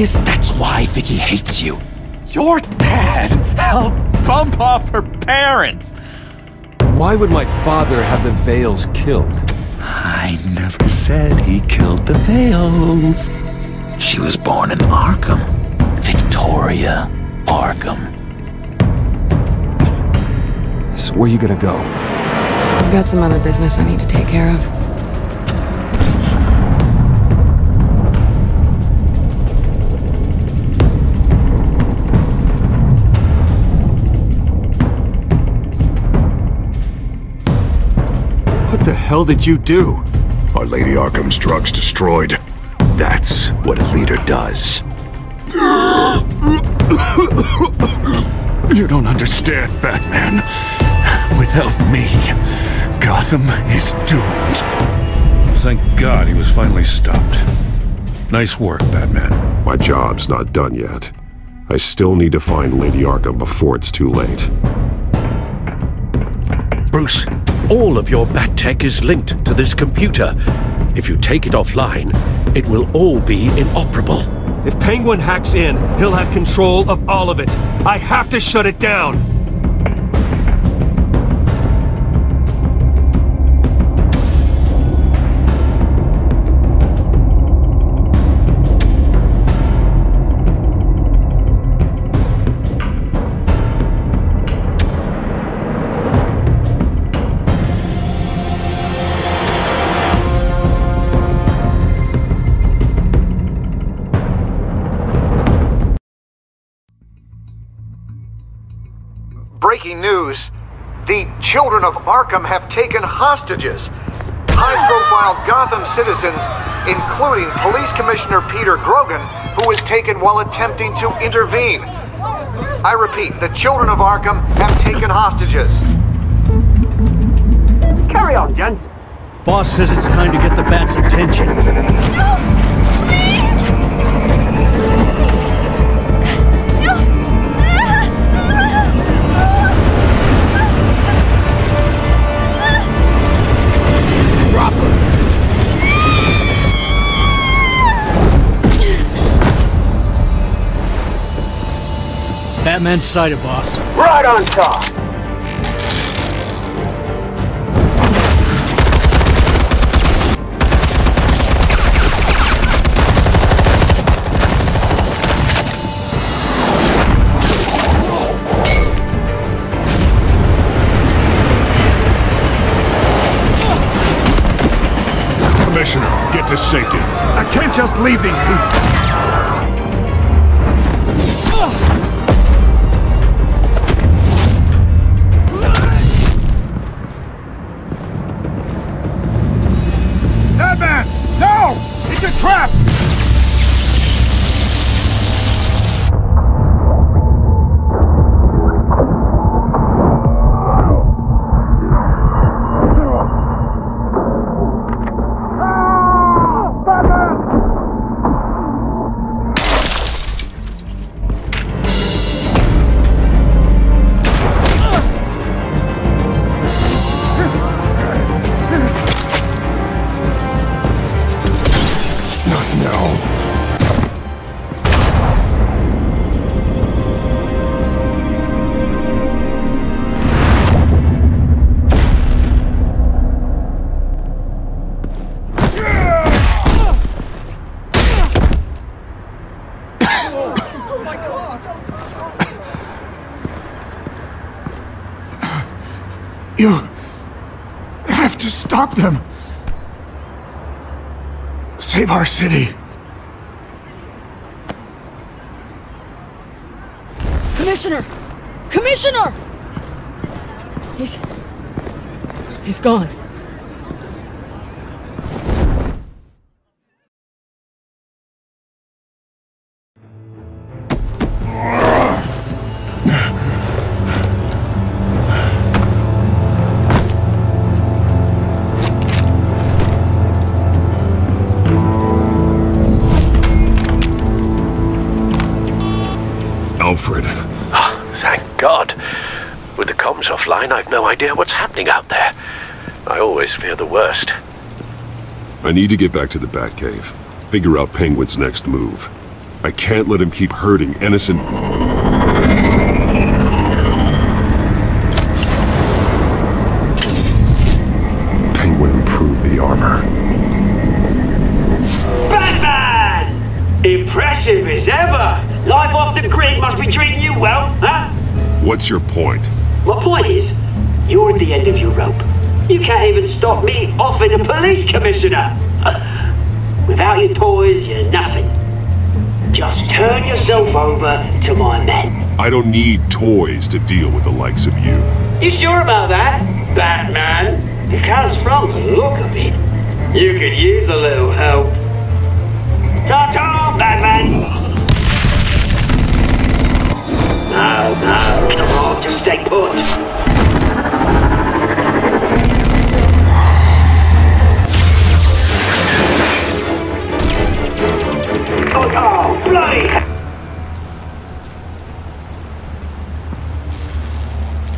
obvious that's why Vicky hates you. Your dad helped bump off her parents. Why would my father have the Vales killed? I never said he killed the Vales. She was born in Arkham. Victoria Arkham. So where are you gonna go? I've got some other business I need to take care of. The hell did you do? Our Lady Arkham's drugs destroyed. That's what a leader does. You don't understand, Batman. Without me, Gotham is doomed. Thank God he was finally stopped. Nice work, Batman. My job's not done yet. I still need to find Lady Arkham before it's too late. Bruce, all of your bat tech is linked to this computer. If you take it offline, it will all be inoperable. If Penguin hacks in, he'll have control of all of it. I have to shut it down! Breaking news. The children of Arkham have taken hostages. High-profile Gotham citizens, including Police Commissioner Peter Grogan, who was taken while attempting to intervene. I repeat, the children of Arkham have taken hostages. Carry on, gents. Boss says it's time to get the bat's attention. Batman's sighted, boss. Right on top. Commissioner, get to safety. I can't just leave these people. Our city. Alfred, ah, Thank God. With the comms offline, I've no idea what's happening out there. I always fear the worst. I need to get back to the Batcave. Figure out Penguin's next move. I can't let him keep hurting innocent... What's your point? My point is, you're at the end of your rope. You can't even stop me offing a police commissioner. Without your toys, you're nothing. Just turn yourself over to my men. I don't need toys to deal with the likes of you. You sure about that, Batman? Because from the look of it, you could use a little help. Ta-ta, Batman! No, no, come on, just stay put.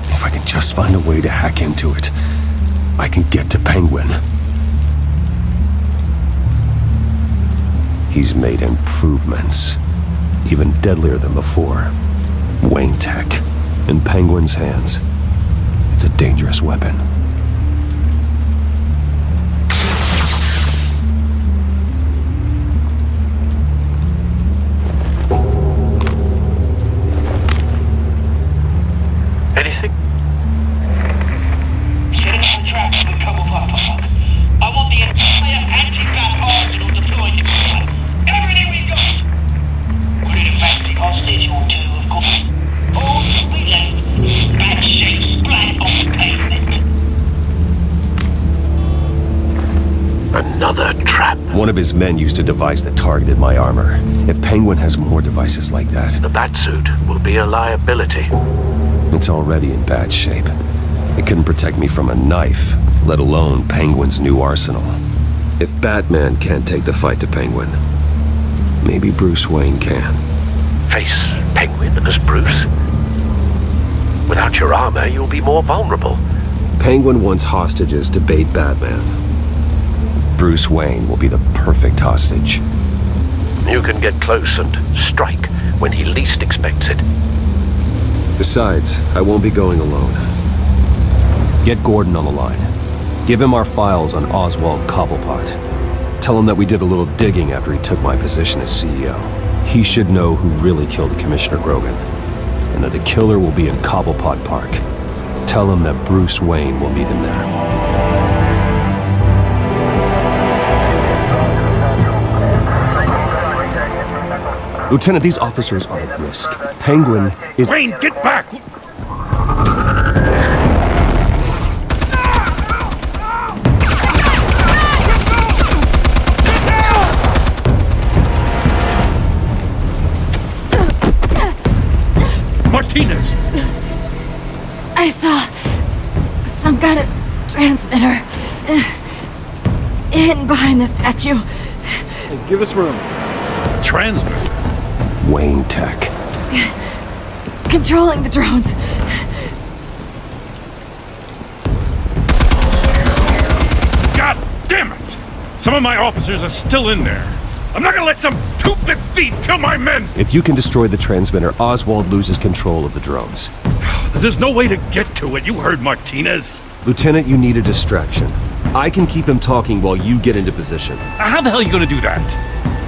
If I can just find a way to hack into it, I can get to Penguin. He's made improvements, even deadlier than before. Wayne Tech, in Penguin's hands. It's a dangerous weapon. One of his men used a device that targeted my armor. If Penguin has more devices like that, The Batsuit will be a liability. it's already in bad shape. It couldn't protect me from a knife, let alone Penguin's new arsenal. If Batman can't take the fight to Penguin, maybe Bruce Wayne can. Face Penguin as Bruce? Without your armor, you'll be more vulnerable. Penguin wants hostages to bait Batman. Bruce Wayne will be the perfect hostage. You can get close and strike when he least expects it. Besides, I won't be going alone. Get Gordon on the line. Give him our files on Oswald Cobblepot. Tell him that we did a little digging after he took my position as CEO. He should know who really killed Commissioner Grogan, and that the killer will be in Cobblepot Park. Tell him that Bruce Wayne will meet him there. Lieutenant, these officers are at risk. Penguin is. Wayne, get back! Martinez! I saw some kind of transmitter uh, hidden behind the statue. Give us room. Transmitter? Wayne Tech. Controlling the drones. God damn it! Some of my officers are still in there. I'm not gonna let some two-bit thief kill my men! If you can destroy the transmitter, Oswald loses control of the drones. There's no way to get to it. You heard Martinez. Lieutenant, you need a distraction. I can keep him talking while you get into position. How the hell are you gonna do that?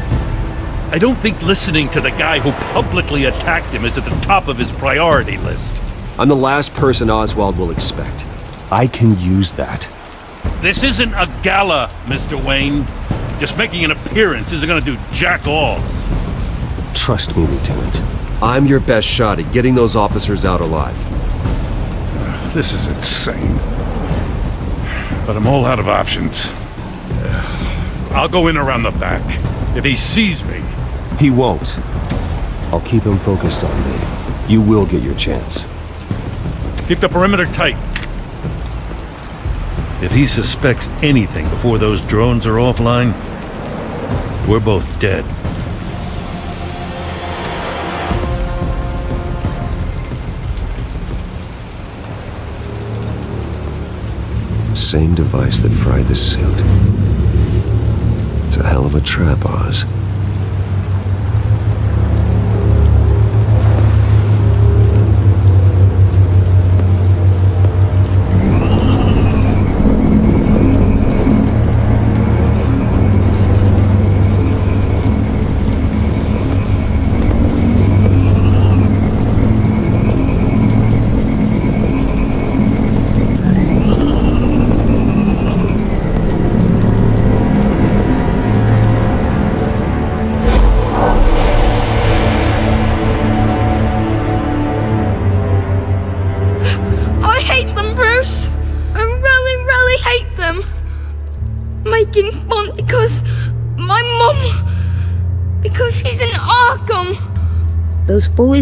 I don't think listening to the guy who publicly attacked him is at the top of his priority list. I'm the last person Oswald will expect. I can use that. This isn't a gala, Mr. Wayne. Just making an appearance isn't gonna do jack all. Trust me, Lieutenant. I'm your best shot at getting those officers out alive. This is insane. But I'm all out of options. I'll go in around the back. If he sees me, He won't. I'll keep him focused on me. You will get your chance. keep the perimeter tight. If he suspects anything before those drones are offline, we're both dead. Same device that fried the suit. It's a hell of a trap, Oz.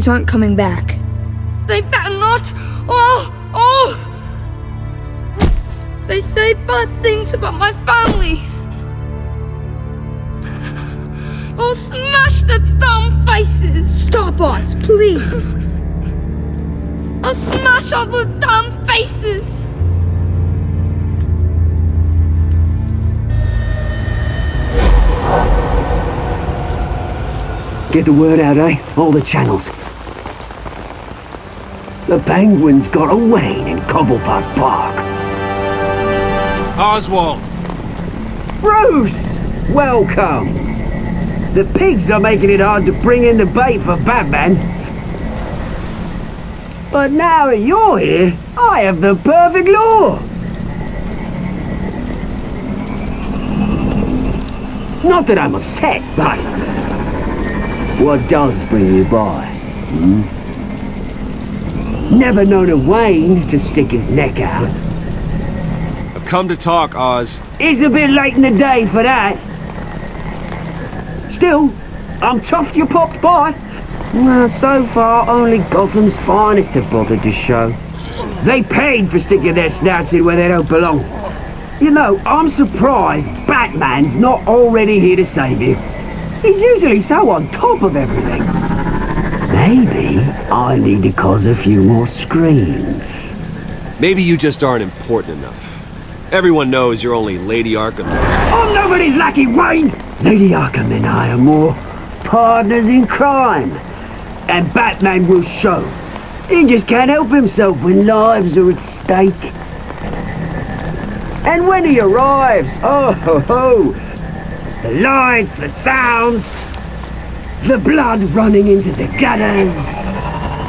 Bullies aren't coming back. They better not! Oh! Oh! They say bad things about my family. I'll smash the dumb faces! Stop us, please! I'll smash all the dumb faces! Get the word out, eh? All the channels. The penguins got away in Cobblepot Park. Oswald! Bruce! Welcome! The pigs are making it hard to bring in the bait for Batman. But now that you're here, I have the perfect lure! Not that I'm upset, but... What does bring you by? Hmm? Never known a Wayne to stick his neck out. I've come to talk, Oz. It's a bit late in the day for that. Still, I'm tough you popped by. Well, so far, only Gotham's finest have bothered to show. They paid for sticking their snouts in where they don't belong. You know, I'm surprised Batman's not already here to save you. He's usually so on top of everything. Maybe I need to cause a few more screams. Maybe you just aren't important enough. Everyone knows you're only Lady Arkham's. I'm nobody's lackey, Wayne! Lady Arkham and I are more partners in crime. And Batman will show. He just can't help himself when lives are at stake. And when he arrives, oh ho ho! The lights, the sounds, the blood running into the gutters.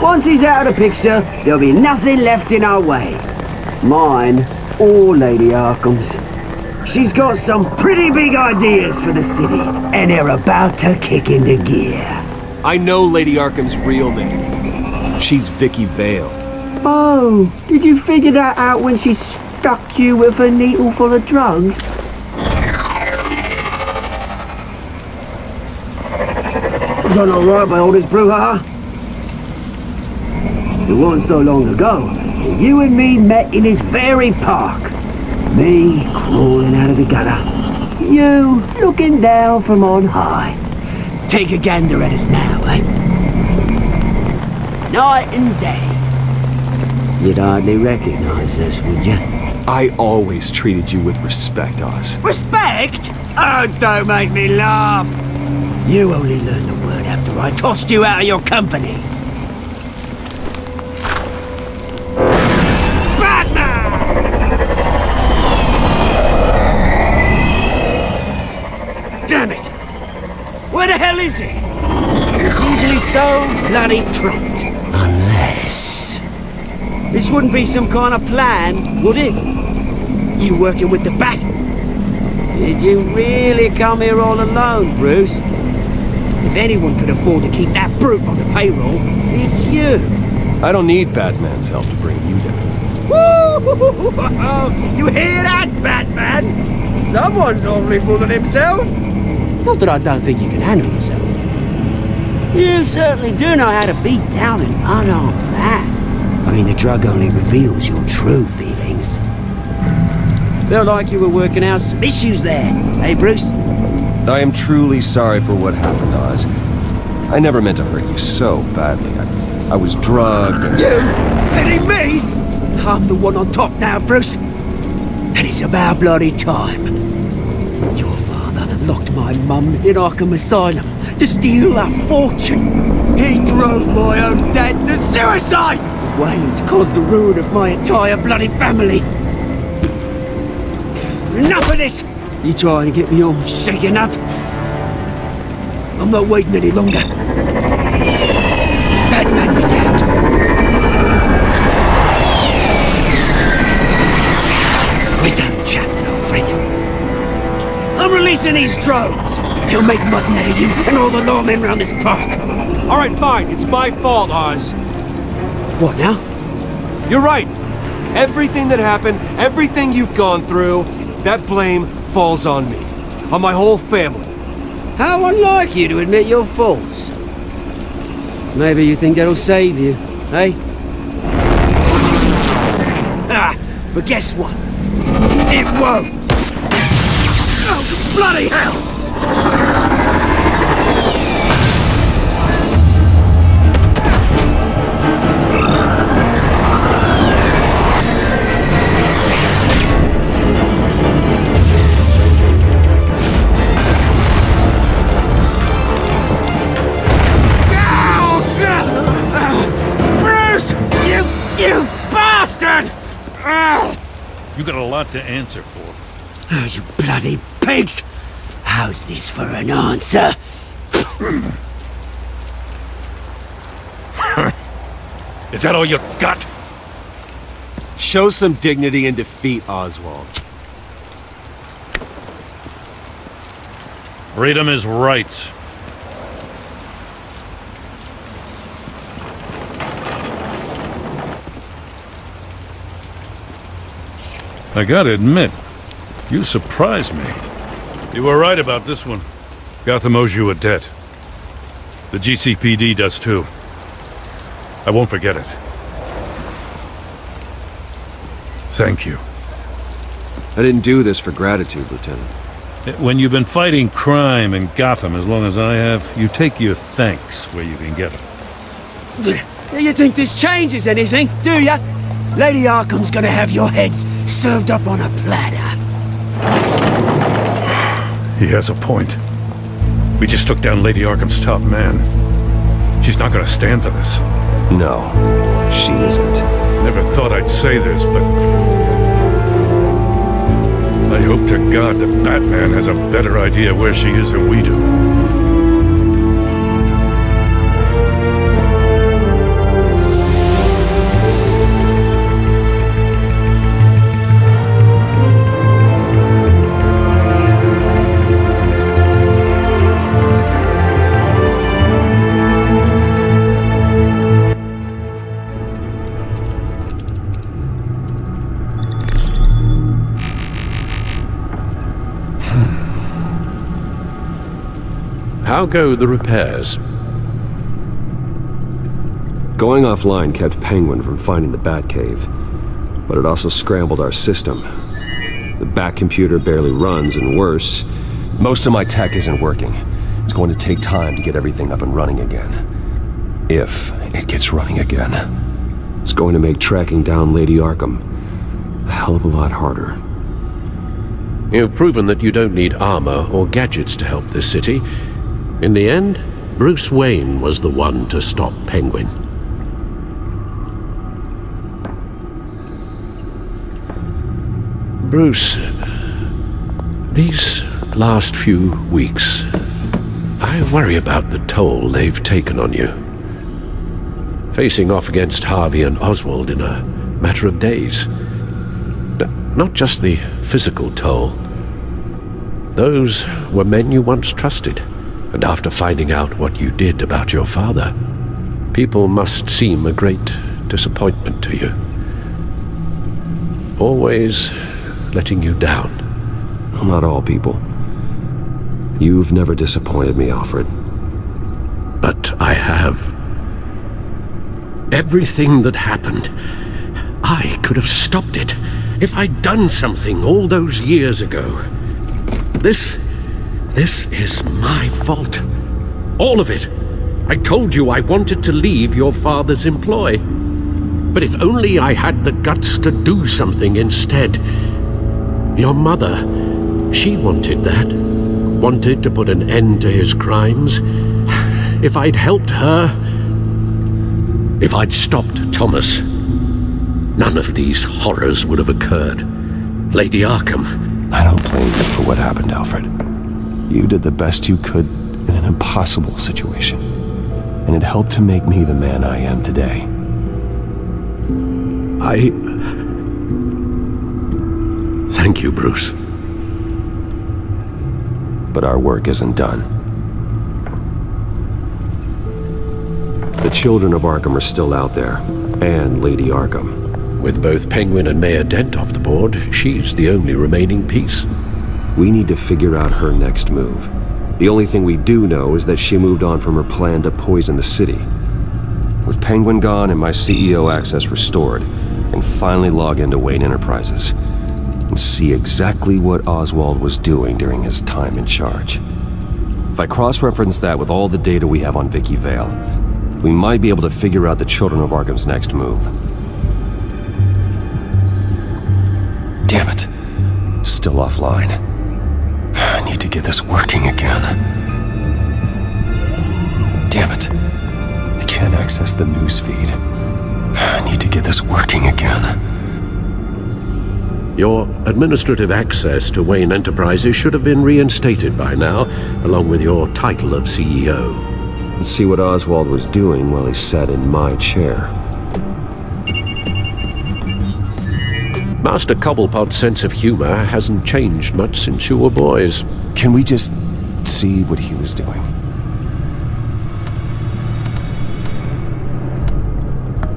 Once he's out of the picture, there'll be nothing left in our way. Mine or Lady Arkham's. She's got some pretty big ideas for the city, and they're about to kick into gear. I know Lady Arkham's real name. She's Vicky Vale. Oh, did you figure that out when she stuck you with a needle full of drugs? Done all right by all this brouhaha? It wasn't so long ago you and me met in this very park. Me crawling out of the gutter. You looking down from on high. Take a gander at us now, eh? Night and day. You'd hardly recognize us, would you? I always treated you with respect, Oz. Respect? Oh, don't make me laugh. You only learned the word after I tossed you out of your company. Batman! Damn it! Where the hell is he? He's usually so bloody prompt. Unless... This wouldn't be some kind of plan, would it? You working with the Bat? Did you really come here all alone, Bruce? If anyone could afford to keep that brute on the payroll, it's you. I don't need Batman's help to bring you down. Woo! You hear that, Batman? Someone's awfully fooling himself. Not that I don't think you can handle yourself. You certainly do know how to beat down an unarmed man. I mean, the drug only reveals your true feelings. Felt like you were working out some issues there, hey, Bruce? I am truly sorry for what happened, Oz. I never meant to hurt you so badly. I, I was drugged and... You? Pity me? I'm the one on top now, Bruce. And it's about bloody time. Your father locked my mum in Arkham Asylum to steal a fortune. He drove my own dad to suicide! Wayne's caused the ruin of my entire bloody family. Enough of this! You trying to get me all shaken up? I'm not waiting any longer. Batman be damned. We're done chatting, old friend. I'm releasing these drones. They'll make mutton out of you and all the lawmen around this park. All right, fine. It's my fault, Oz. What now? You're right. Everything that happened, everything you've gone through, that blame falls on me. On my whole family. How unlike you to admit your faults. Maybe you think that'll save you, eh? Ah, but guess what? It won't! Oh, bloody lot to answer for. Oh, you bloody pigs! How's this for an answer? Is that all you got? Show some dignity and defeat, Oswald. Freedom is rights. I gotta admit, you surprised me. You were right about this one. Gotham owes you a debt. The GCPD does too. I won't forget it. Thank you. I didn't do this for gratitude, Lieutenant. Eh, when you've been fighting crime in Gotham as long as I have, you take your thanks where you can get them. You think this changes anything, do ya? Lady Arkham's gonna have your heads served up on a platter. He has a point. We just took down Lady Arkham's top man. She's not gonna stand for this. No, she isn't. Never thought I'd say this, but... I hope to God that Batman has a better idea where she is than we do. How go the repairs? Going offline kept Penguin from finding the Batcave, but it also scrambled our system. The Bat computer barely runs, and worse, most of my tech isn't working. It's going to take time to get everything up and running again. If it gets running again. It's going to make tracking down Lady Arkham a hell of a lot harder. You've proven that you don't need armor or gadgets to help this city. In the end, Bruce Wayne was the one to stop Penguin. Bruce, these last few weeks, I worry about the toll they've taken on you. Facing off against Harvey and Oswald in a matter of days. Not just the physical toll. Those were men you once trusted, and after finding out what you did about your father, people must seem a great disappointment to you. Always letting you down. Well, not all people. You've never disappointed me, Alfred. But I have. Everything that happened, I could have stopped it if I'd done something all those years ago. This. This is my fault. All of it. I told you I wanted to leave your father's employ. But if only I had the guts to do something instead. Your mother, she wanted that. Wanted to put an end to his crimes. If I'd helped her. If I'd stopped Thomas, none of these horrors would have occurred. Lady Arkham. I don't blame you for what happened, Alfred. You did the best you could in an impossible situation. And it helped to make me the man I am today. I. Thank you, Bruce. But our work isn't done. The children of Arkham are still out there, and Lady Arkham. With both Penguin and Mayor Dent off the board, she's the only remaining piece. We need to figure out her next move. The only thing we do know is that she moved on from her plan to poison the city. With Penguin gone and my CEO access restored, I can finally log into Wayne Enterprises and see exactly what Oswald was doing during his time in charge. If I cross-reference that with all the data we have on Vicky Vale, we might be able to figure out the Children of Arkham's next move. Damn it. Still offline. I need to get this working again. Damn it. I can't access the news feed. I need to get this working again. Your administrative access to Wayne Enterprises should have been reinstated by now, along with your title of CEO. Let's see what Oswald was doing while he sat in my chair. Master Cobblepot's sense of humor hasn't changed much since you were boys. Can we just see what he was doing?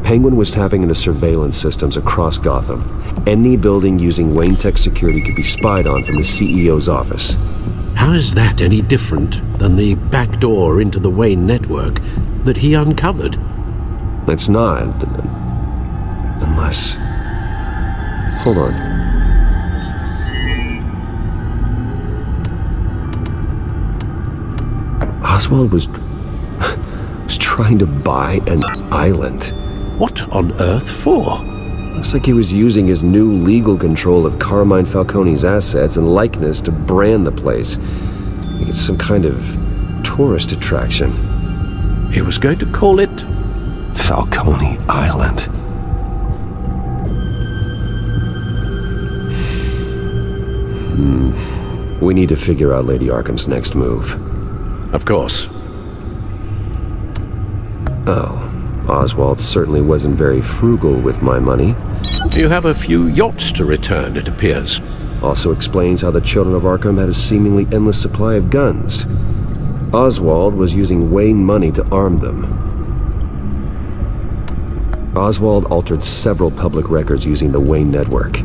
Penguin was tapping into surveillance systems across Gotham. Any building using Wayne Tech security could be spied on from the CEO's office. How is that any different than the back door into the Wayne network that he uncovered? It's not. Unless. Hold on. Oswald was. was trying to buy an island. What on earth for? Looks like he was using his new legal control of Carmine Falcone's assets and likeness to brand the place. It's some kind of tourist attraction. He was going to call it Falcone Island. We need to figure out Lady Arkham's next move. Of course. Oh. Oswald certainly wasn't very frugal with my money. You have a few yachts to return, it appears. Also explains how the Children of Arkham had a seemingly endless supply of guns. Oswald was using Wayne money to arm them. Oswald altered several public records using the Wayne network.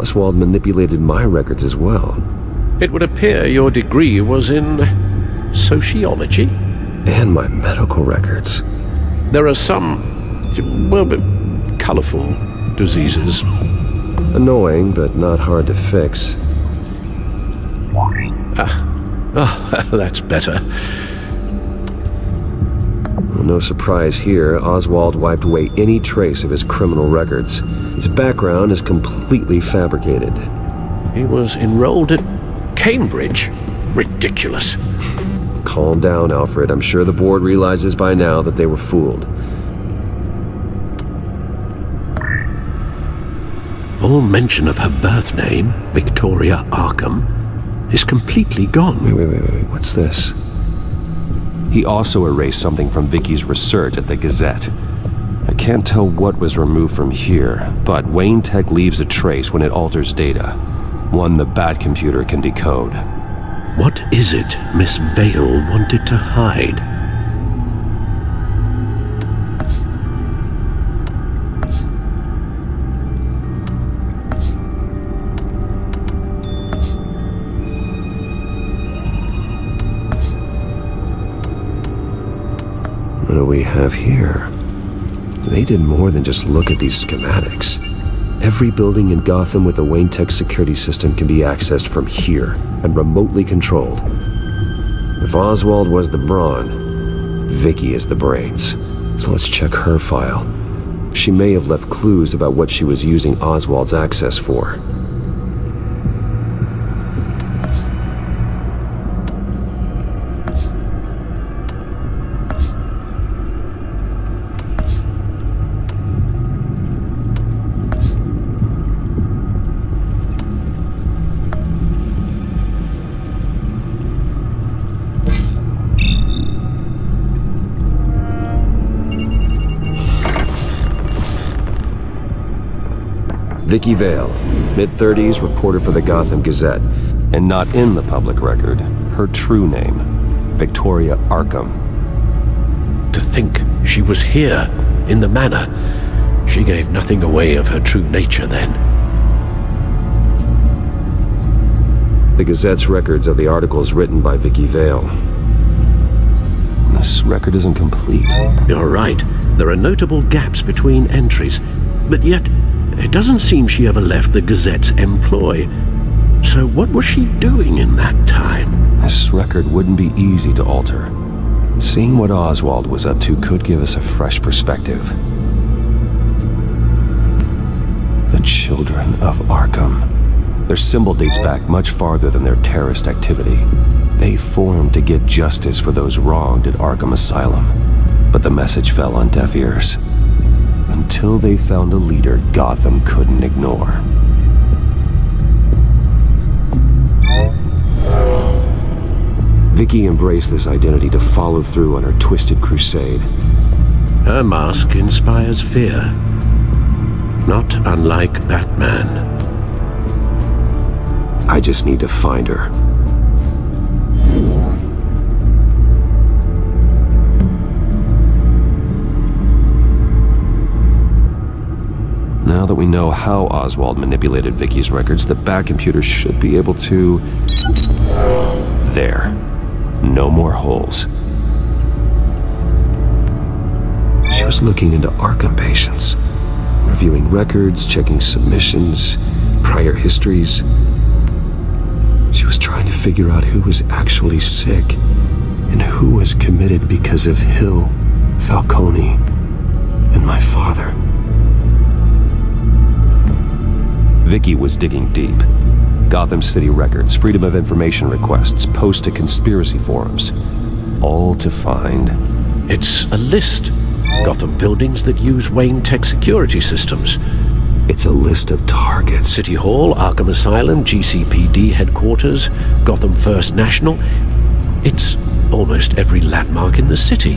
Oswald manipulated my records as well. It would appear your degree was in sociology? And my medical records. There are some, well, but colorful diseases. Annoying, but not hard to fix. Ah, oh, that's better. Well, no surprise here, Oswald wiped away any trace of his criminal records. His background is completely fabricated. He was enrolled at Cambridge? Ridiculous. Calm down, Alfred. I'm sure the board realizes by now that they were fooled. All mention of her birth name, Victoria Arkham, is completely gone. Wait, wait, wait, wait. What's this? He also erased something from Vicky's research at the Gazette. I can't tell what was removed from here, but Wayne Tech leaves a trace when it alters data. One the Bat computer can decode. What is it Miss Vale wanted to hide? What do we have here? They did more than just look at these schematics. Every building in Gotham with a Wayne Tech security system can be accessed from here and remotely controlled. If Oswald was the brawn, Vicky is the brains. So let's check her file. She may have left clues about what she was using Oswald's access for. Vicky Vale, mid-30s, reporter for the Gotham Gazette, and not in the public record, her true name, Victoria Arkham. To think she was here, in the manor. She gave nothing away of her true nature then. The Gazette's records of the articles written by Vicky Vale. This record isn't complete. You're right. There are notable gaps between entries. But yet, it doesn't seem she ever left the Gazette's employ. So what was she doing in that time? This record wouldn't be easy to alter. Seeing what Oswald was up to could give us a fresh perspective. The Children of Arkham. Their symbol dates back much farther than their terrorist activity. They formed to get justice for those wronged at Arkham Asylum. But the message fell on deaf ears. Until they found a leader Gotham couldn't ignore. Vicky embraced this identity to follow through on her twisted crusade. Her mask inspires fear. Not unlike Batman. I just need to find her. Now that we know how Oswald manipulated Vicky's records, the Bat computer should be able to... There. No more holes. She was looking into Arkham patients, reviewing records, checking submissions, prior histories. She was trying to figure out who was actually sick and who was committed because of Hill, Falcone, and my father. Vicky was digging deep. Gotham City records, Freedom of Information requests, post to conspiracy forums. All to find... It's a list. Gotham buildings that use Wayne Tech security systems. It's a list of targets. City Hall, Arkham Asylum, GCPD headquarters, Gotham First National. It's almost every landmark in the city.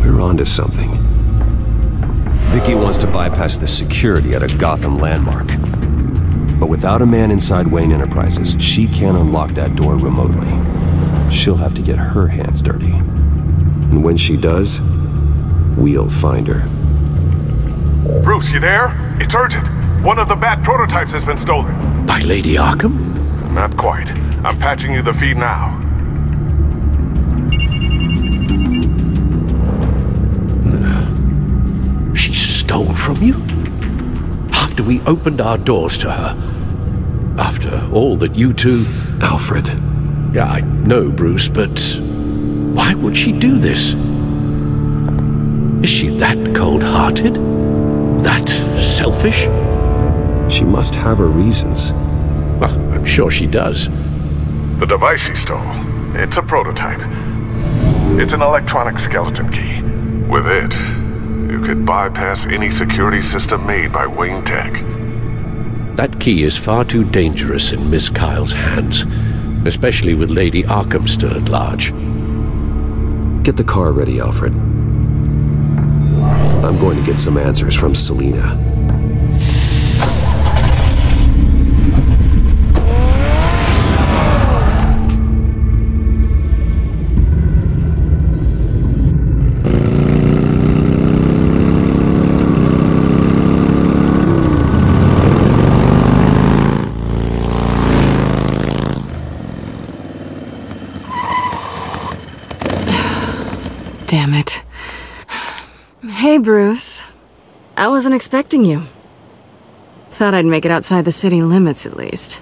We're onto something. Vicky wants to bypass the security at a Gotham landmark. But without a man inside Wayne Enterprises, she can't unlock that door remotely. She'll have to get her hands dirty. And when she does, we'll find her. Bruce, you there? It's urgent. One of the Bat prototypes has been stolen. By Lady Arkham? Not quite. I'm patching you the feed now. She stole from you? After we opened our doors to her? After all that you two... Alfred. Yeah, I know, Bruce, but... Why would she do this? Is she that cold-hearted? That selfish? She must have her reasons. Well, I'm sure she does. The device she stole, it's a prototype. It's an electronic skeleton key. With it, you could bypass any security system made by Wayne Tech. Key is far too dangerous in Miss Kyle's hands, especially with Lady Arkham still at large. Get the car ready, Alfred. I'm going to get some answers from Selina. Wasn't expecting you. Thought I'd make it outside the city limits at least.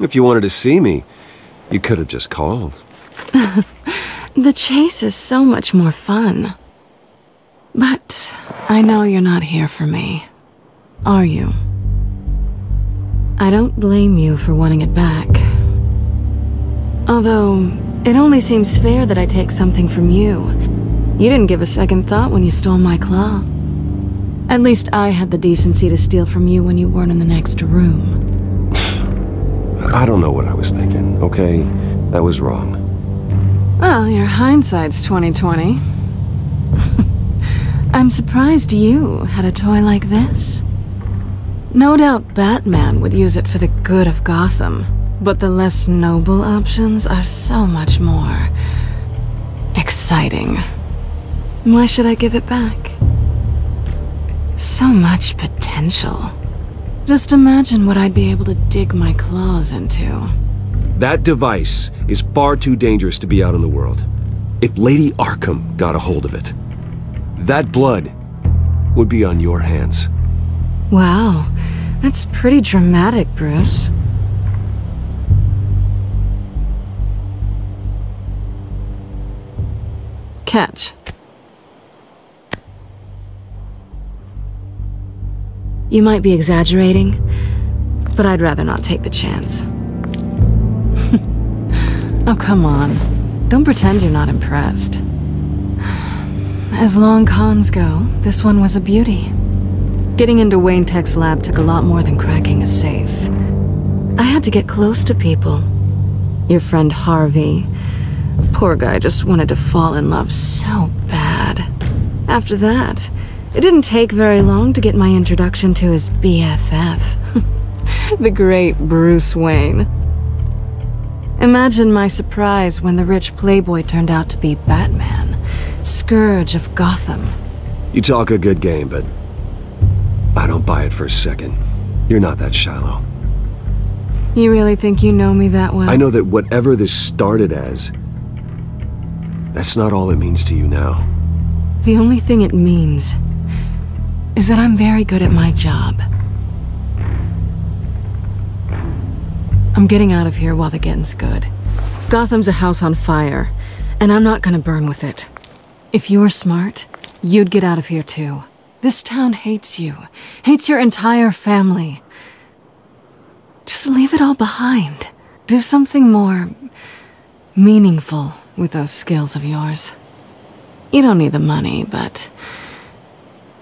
If you wanted to see me, you could have just called. the chase is so much more fun. But I know you're not here for me. Are you? I don't blame you for wanting it back. Although, it only seems fair that I take something from you. You didn't give a second thought when you stole my claw. At least I had the decency to steal from you when you weren't in the next room. I don't know what I was thinking, okay? That was wrong. Well, your hindsight's 2020. I'm surprised you had a toy like this. No doubt Batman would use it for the good of Gotham, but the less noble options are so much more... exciting. Why should I give it back? So much potential. Just imagine what I'd be able to dig my claws into. That device is far too dangerous to be out in the world. If Lady Arkham got a hold of it, that blood would be on your hands. Wow, that's pretty dramatic, Bruce. Catch. You might be exaggerating, but I'd rather not take the chance. oh, come on. Don't pretend you're not impressed. As long cons go, this one was a beauty. Getting into Wayne Tech's lab took a lot more than cracking a safe. I had to get close to people. Your friend Harvey. Poor guy just wanted to fall in love so bad. After that, it didn't take very long to get my introduction to his BFF. the great Bruce Wayne. Imagine my surprise when the rich playboy turned out to be Batman, Scourge of Gotham. You talk a good game, but I don't buy it for a second. You're not that shallow. You really think you know me that well? I know that whatever this started as, that's not all it means to you now. The only thing it means is that I'm very good at my job. I'm getting out of here while the getting's good. Gotham's a house on fire, and I'm not gonna burn with it. If you were smart, you'd get out of here too. This town hates you, hates your entire family. Just leave it all behind. Do something more meaningful with those skills of yours. You don't need the money, but.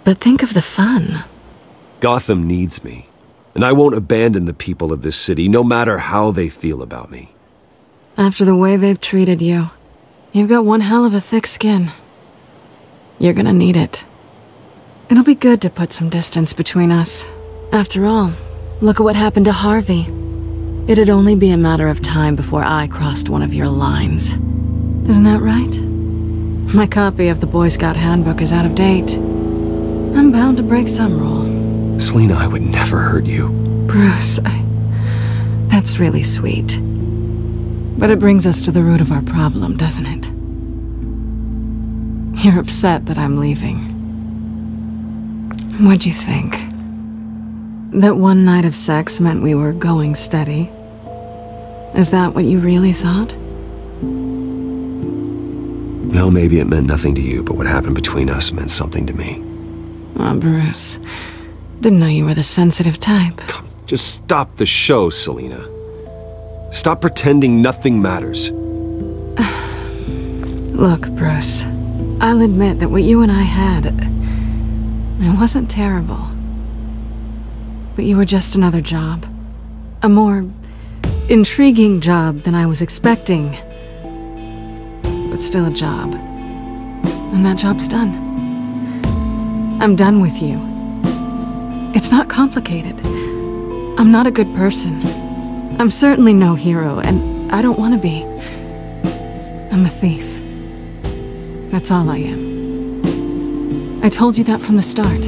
But think of the fun. Gotham needs me, and I won't abandon the people of this city, no matter how they feel about me. After the way they've treated you, you've got one hell of a thick skin. You're gonna need it. It'll be good to put some distance between us. After all, look at what happened to Harvey. It'd only be a matter of time before I crossed one of your lines. Isn't that right? My copy of the Boy Scout Handbook is out of date. I'm bound to break some rule. Selina, I would never hurt you. Bruce, I... That's really sweet. But it brings us to the root of our problem, doesn't it? You're upset that I'm leaving. What'd you think? That one night of sex meant we were going steady? Is that what you really thought? Well, maybe it meant nothing to you, but what happened between us meant something to me. Oh, Bruce. Didn't know you were the sensitive type. Come, just stop the show, Selina. Stop pretending nothing matters. Look, Bruce. I'll admit that what you and I had... It wasn't terrible. But you were just another job. A more intriguing job than I was expecting. But still a job. And that job's done. I'm done with you. It's not complicated. I'm not a good person. I'm certainly no hero, and I don't want to be. I'm a thief. That's all I am. I told you that from the start.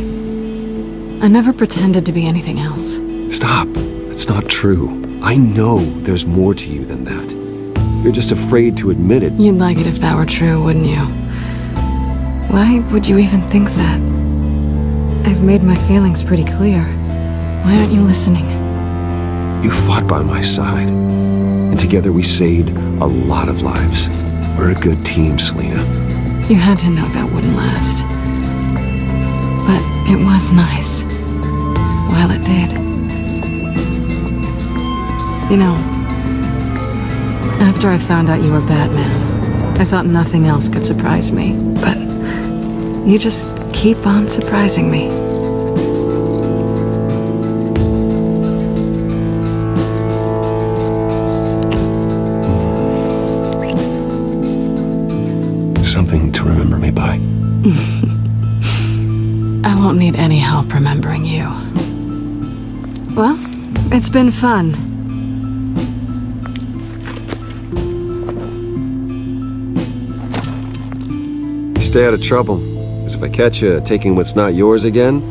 I never pretended to be anything else. Stop. That's not true. I know there's more to you than that. You're just afraid to admit it. You'd like it if that were true, wouldn't you? Why would you even think that? I've made my feelings pretty clear. Why aren't you listening? You fought by my side. And together we saved a lot of lives. We're a good team, Selina. You had to know that wouldn't last. But it was nice. While it did. You know, after I found out you were Batman, I thought nothing else could surprise me. But you just keep on surprising me. Me by. I won't need any help remembering you. Well, it's been fun. Stay out of trouble. Because if I catch you taking what's not yours again,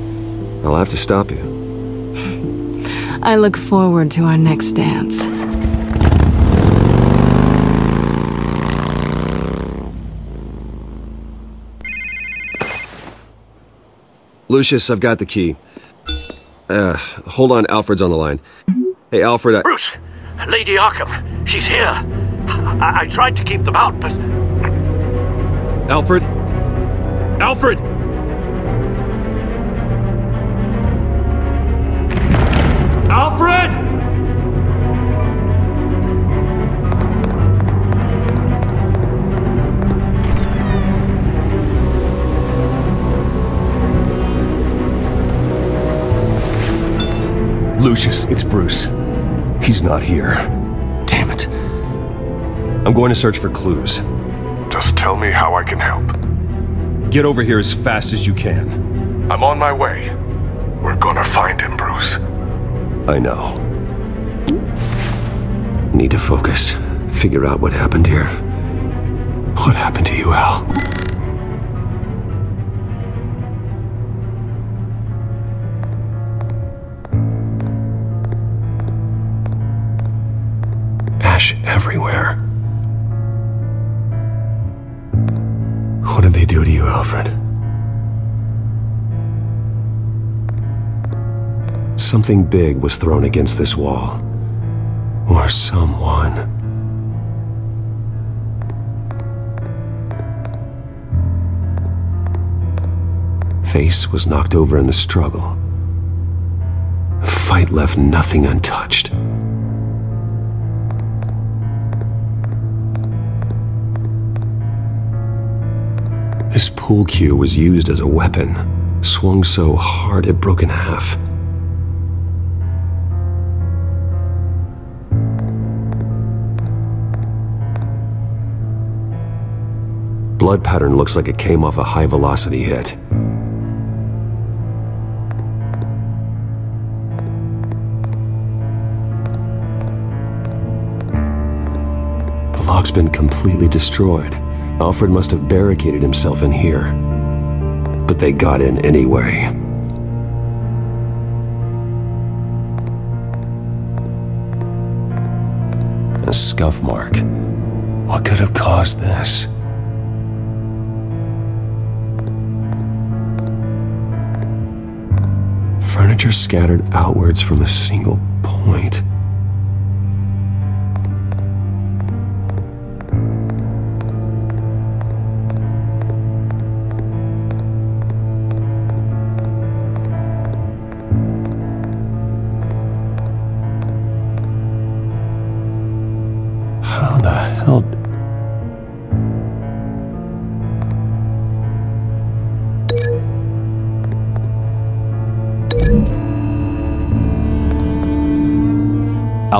I'll have to stop you. I look forward to our next dance. Lucius, I've got the key. Uh, hold on, Alfred's on the line. Hey, Alfred, I... Bruce! Lady Arkham, she's here. I, I tried to keep them out, but... Alfred? Alfred! Lucius, it's Bruce. He's not here. Damn it. I'm going to search for clues. Just tell me how I can help. Get over here as fast as you can. I'm on my way. We're gonna find him, Bruce. I know. Need to focus. Figure out what happened here. What happened to you, Al? Something big was thrown against this wall. Or someone. Face was knocked over in the struggle. The fight left nothing untouched. This pool cue was used as a weapon, swung so hard it broke in half. Blood pattern looks like it came off a high velocity hit. The lock's been completely destroyed. Alfred must have barricaded himself in here. But they got in anyway. A scuff mark. What could have caused this? Furniture scattered outwards from a single point.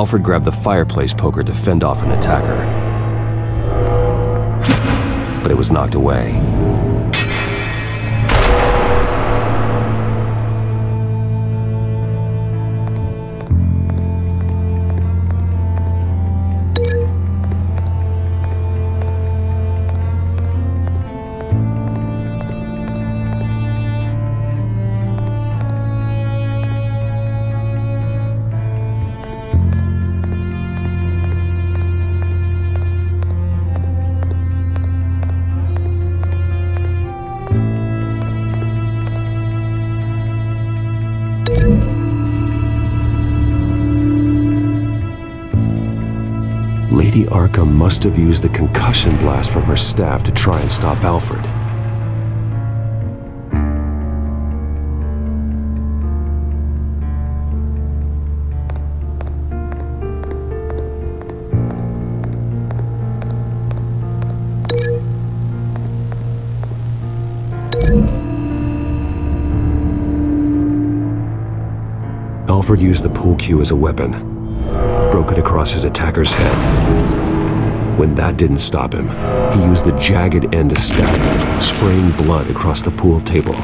Alfred grabbed the fireplace poker to fend off an attacker. But it was knocked away. Must have used the concussion blast from her staff to try and stop Alfred. Alfred used the pool cue as a weapon, broke it across his attacker's head. When that didn't stop him, he used the jagged end to stab spraying blood across the pool table.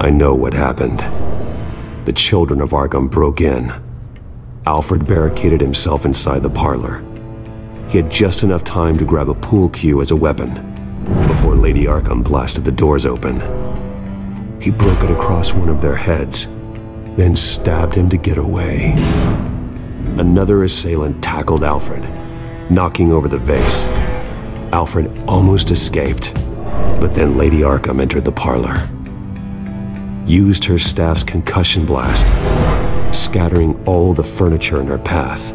I know what happened. The children of Arkham broke in. Alfred barricaded himself inside the parlor. He had just enough time to grab a pool cue as a weapon before Lady Arkham blasted the doors open. He broke it across one of their heads, then stabbed him to get away. Another assailant tackled Alfred, knocking over the vase. Alfred almost escaped, But then Lady Arkham entered the parlor. Used her staff's concussion blast, scattering all the furniture in her path,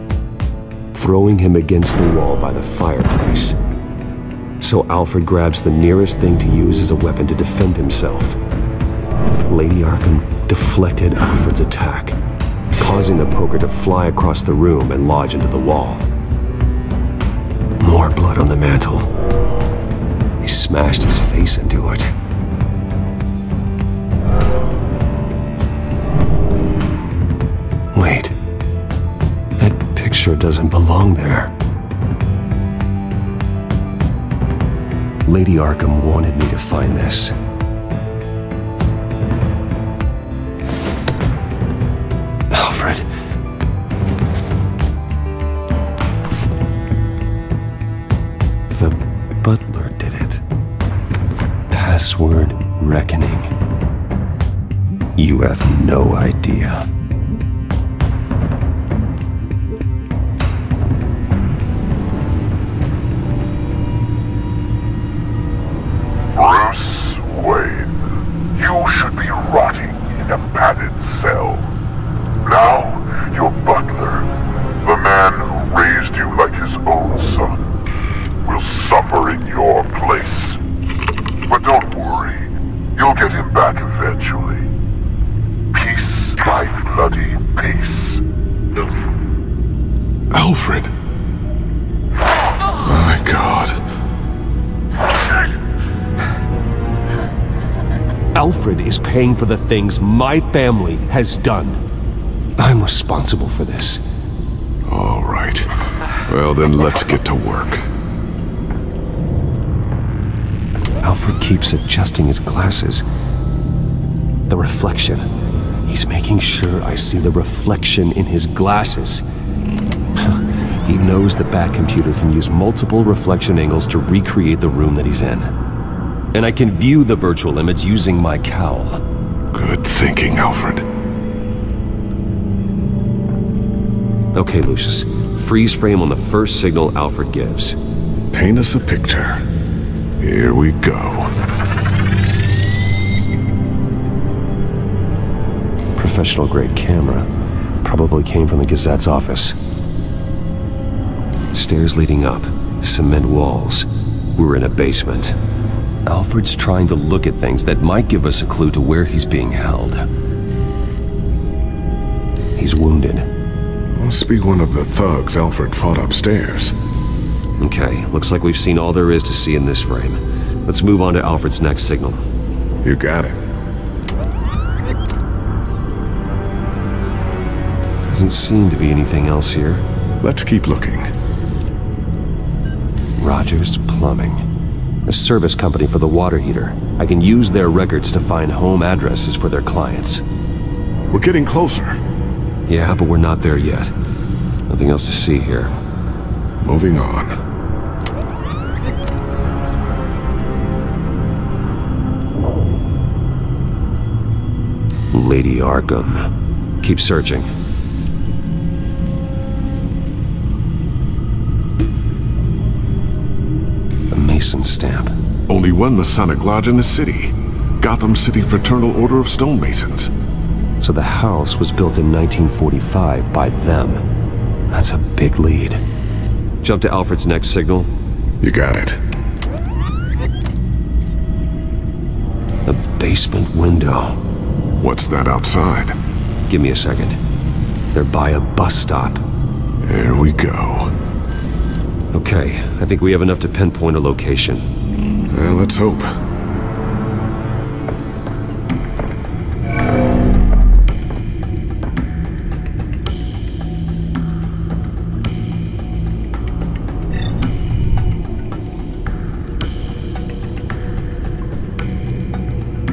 throwing him against the wall by the fireplace. So Alfred grabs the nearest thing to use as a weapon to defend himself. Lady Arkham deflected Alfred's attack, causing the poker to fly across the room and lodge into the wall. More blood on the mantle. He smashed his face into it. Wait. That picture doesn't belong there. Lady Arkham wanted me to find this. Password reckoning. You have no idea. Paying for the things my family has done. I'm responsible for this. All right. Well, then let's get to work. Alfred keeps adjusting his glasses. The reflection. He's making sure I see the reflection in his glasses. he knows the Batcomputer can use multiple reflection angles to recreate the room that he's in. And I can view the virtual image using my cowl. Thinking, Alfred. Okay, Lucius. Freeze frame on the first signal Alfred gives. Paint us a picture. Here we go. Professional grade camera. Probably came from the Gazette's office. Stairs leading up. Cement walls. We're in a basement. Alfred's trying to look at things that might give us a clue to where he's being held. He's wounded. Must be one of the thugs Alfred fought upstairs. Okay, looks like we've seen all there is to see in this frame. Let's move on to Alfred's next signal. You got it. Doesn't seem to be anything else here. Let's keep looking. Rogers Plumbing. A service company for the water heater. I can use their records to find home addresses for their clients. We're getting closer. Yeah, but we're not there yet. Nothing else to see here. Moving on. Lady Arkham. Keep searching. Mason stamp. Only one Masonic lodge in the city. Gotham City Fraternal Order of Stonemasons. So the house was built in 1945 by them. That's a big lead. Jump to Alfred's next signal. You got it. A basement window. What's that outside? Give me a second. They're by a bus stop. There we go. Okay, I think we have enough to pinpoint a location. Well, let's hope.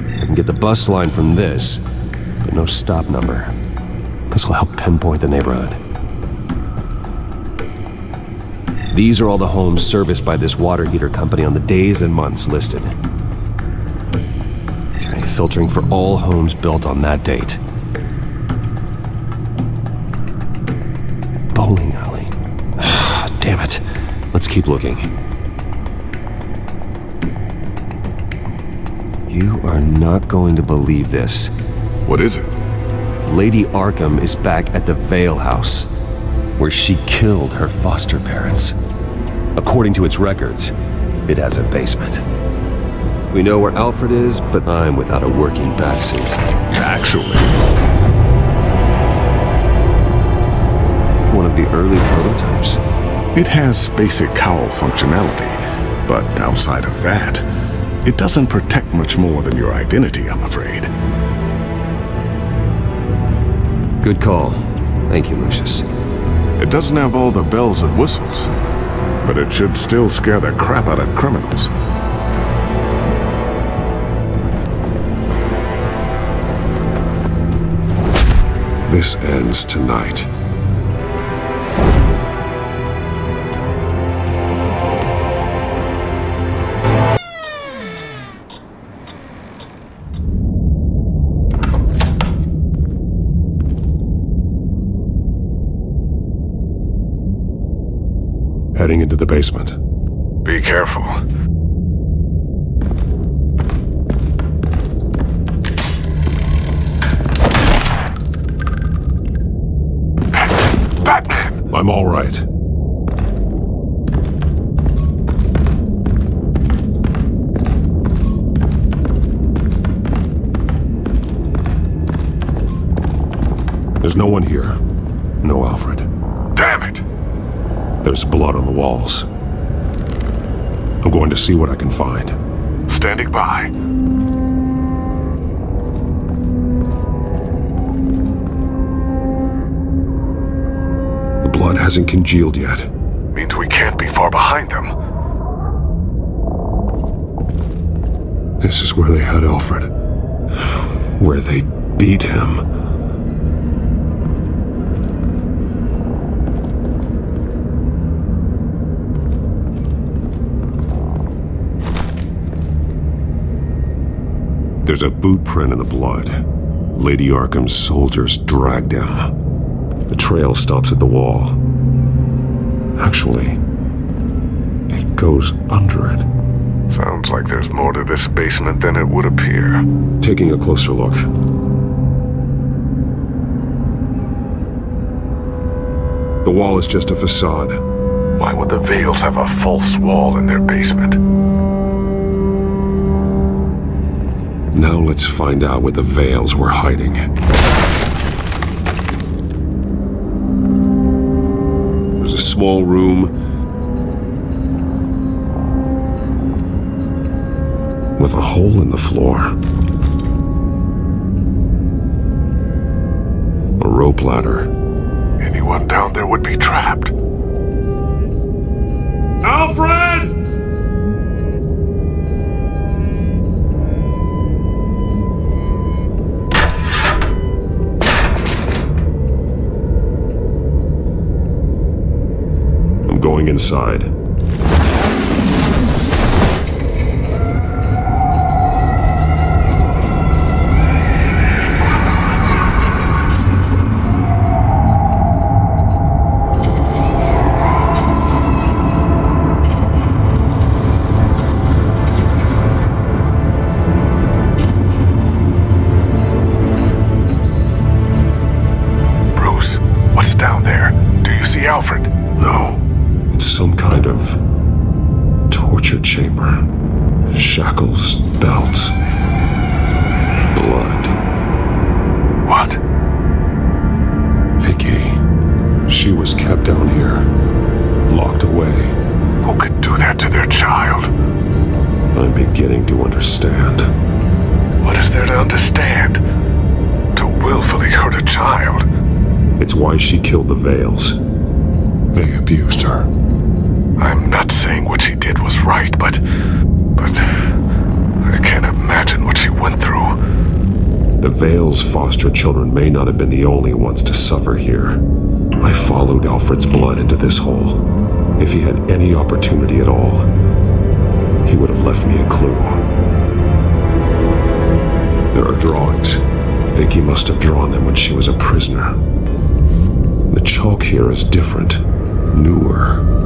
I can get the bus line from this, but no stop number. This will help pinpoint the neighborhood. These are all the homes serviced by this water heater company on the days and months listed. Okay, filtering for all homes built on that date. Bowling alley. Damn it. Let's keep looking. You are not going to believe this. What is it? Lady Arkham is back at the Vale House, where she killed her foster parents. According to its records, it has a basement. We know where Alfred is, but I'm without a working batsuit. Actually, One of the early prototypes. it has basic cowl functionality, but outside of that, it doesn't protect much more than your identity, I'm afraid. Good call. Thank you, Lucius. It doesn't have all the bells and whistles, but it should still scare the crap out of criminals. This ends tonight. Heading into the basement. Be careful. Batman! I'm all right. There's no one here. No Alfred. There's blood on the walls. I'm going to see what I can find. Standing by. The blood hasn't congealed yet. Means we can't be far behind them. This is where they had Alfred. Where they beat him. A boot print in the blood. Lady Arkham's soldiers dragged him. The trail stops at the wall. Actually, it goes under it. Sounds like there's more to this basement than it would appear. Taking a closer look. The wall is just a facade. Why would the Vales have a false wall in their basement? Now let's find out where the Vales were hiding. There's a small room with a hole in the floor. A rope ladder. Anyone down there would be trapped. Alfred! Inside. Foster children may not have been the only ones to suffer here. I followed Alfred's blood into this hole. If he had any opportunity at all, he would have left me a clue. There are drawings. Vicki must have drawn them when she was a prisoner. The chalk here is different, newer.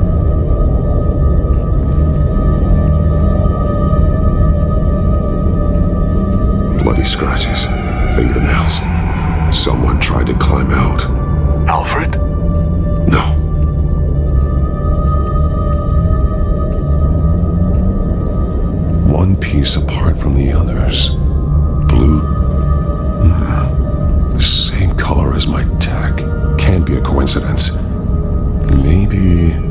Someone tried to climb out. Alfred? No. One piece apart from the others. Blue. Hmm. The same color as my tech. Can't be a coincidence. Maybe.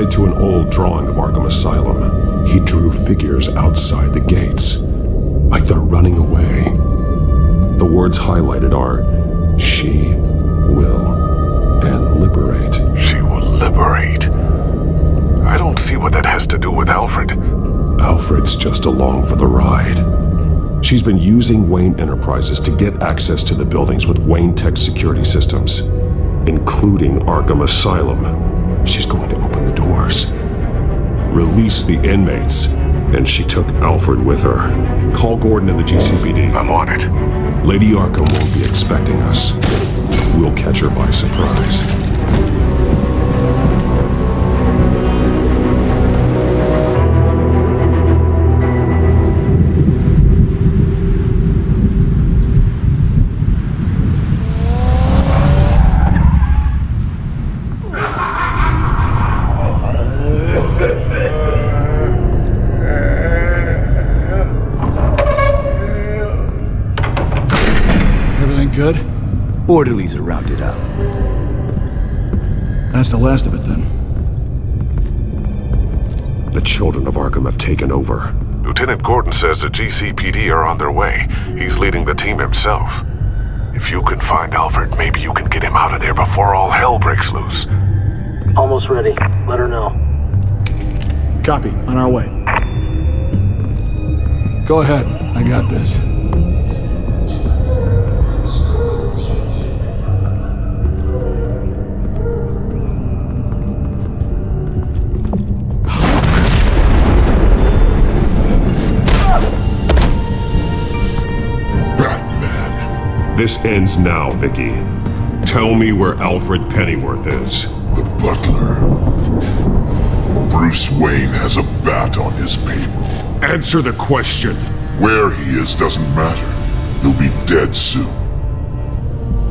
Added to an old drawing of Arkham Asylum. He drew figures outside the gates. Like they're running away. The words highlighted are She will and liberate. She will liberate. I don't see what that has to do with Alfred. Alfred's just along for the ride. She's been using Wayne Enterprises to get access to the buildings with Wayne Tech security systems, including Arkham Asylum. She's going to doors, release the inmates, and she took Alfred with her. Call Gordon and the GCPD. I'm on it. Lady Arkham won't be expecting us. We'll catch her by surprise. Orderlies are rounded up. That's the last of it then. The children of Arkham have taken over. Lieutenant Gordon says the GCPD are on their way. He's leading the team himself. If you can find Alfred, maybe you can get him out of there before all hell breaks loose. Almost ready. Let her know. Copy. On our way. Go ahead. I got this. This ends now, Vicki. Tell me where Alfred Pennyworth is. The butler. Bruce Wayne has a bat on his payroll. Answer the question. Where he is doesn't matter. He'll be dead soon.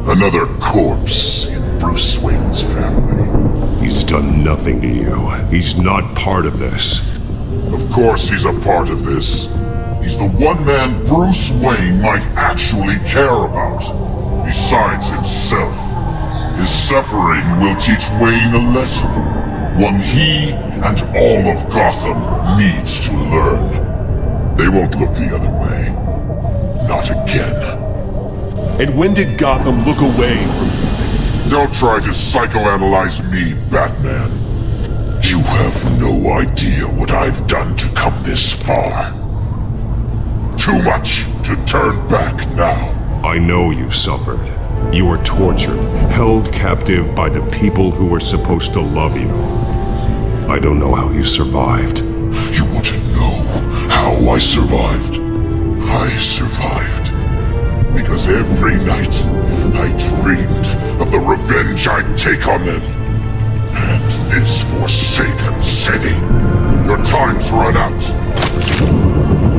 Another corpse in Bruce Wayne's family. He's done nothing to you. He's not part of this. Of course he's a part of this. He's the one man Bruce Wayne might actually care about. Besides himself. His suffering will teach Wayne a lesson. One he and all of Gotham needs to learn. They won't look the other way. Not again. And when did Gotham look away from you? Don't try to psychoanalyze me, Batman. You have no idea what I've done to come this far. Too much to turn back now. I know you suffered. You were tortured, held captive by the people who were supposed to love you. I don't know how you survived. You want to know how I survived? I survived. Because every night I dreamed of the revenge I'd take on them. And this forsaken city. Your time's run out.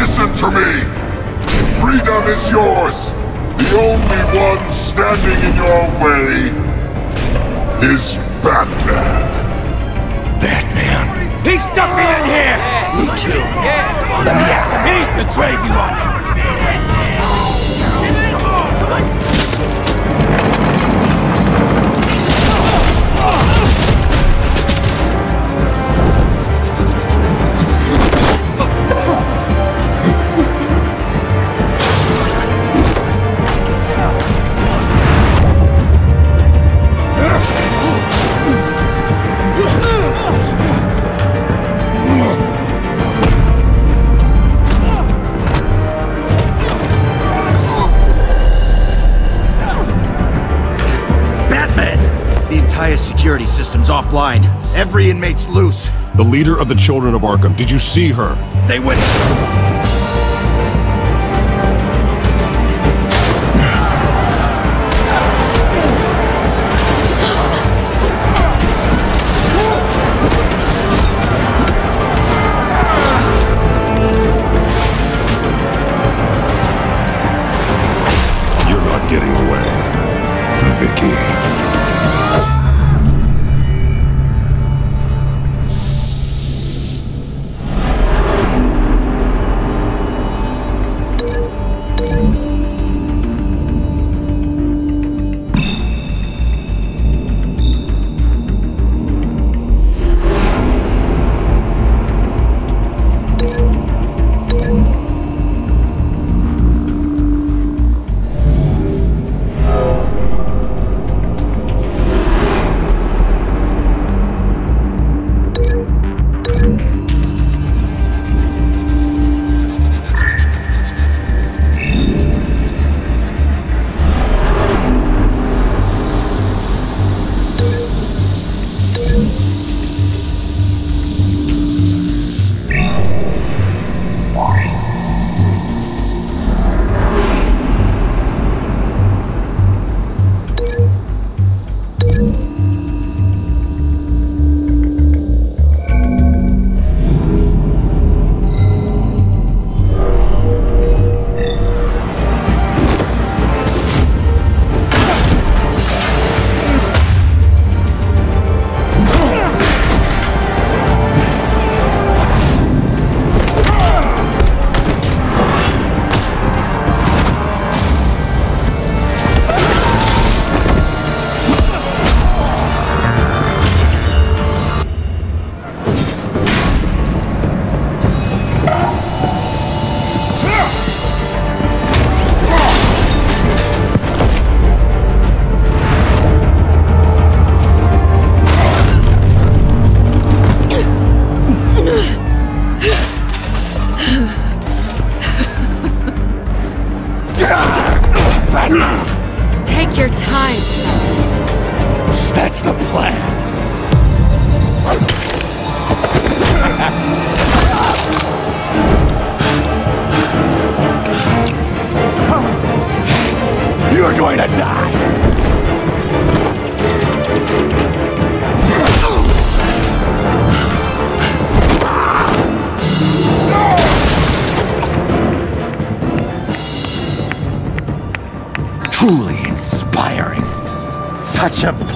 Listen to me! freedom is yours. The only one standing in your way is Batman. Batman. He stuck me in here! Me too. Let me at him. He's the crazy one. Offline. Every inmate's loose. The leader of the Children of Arkham, did you see her? They went.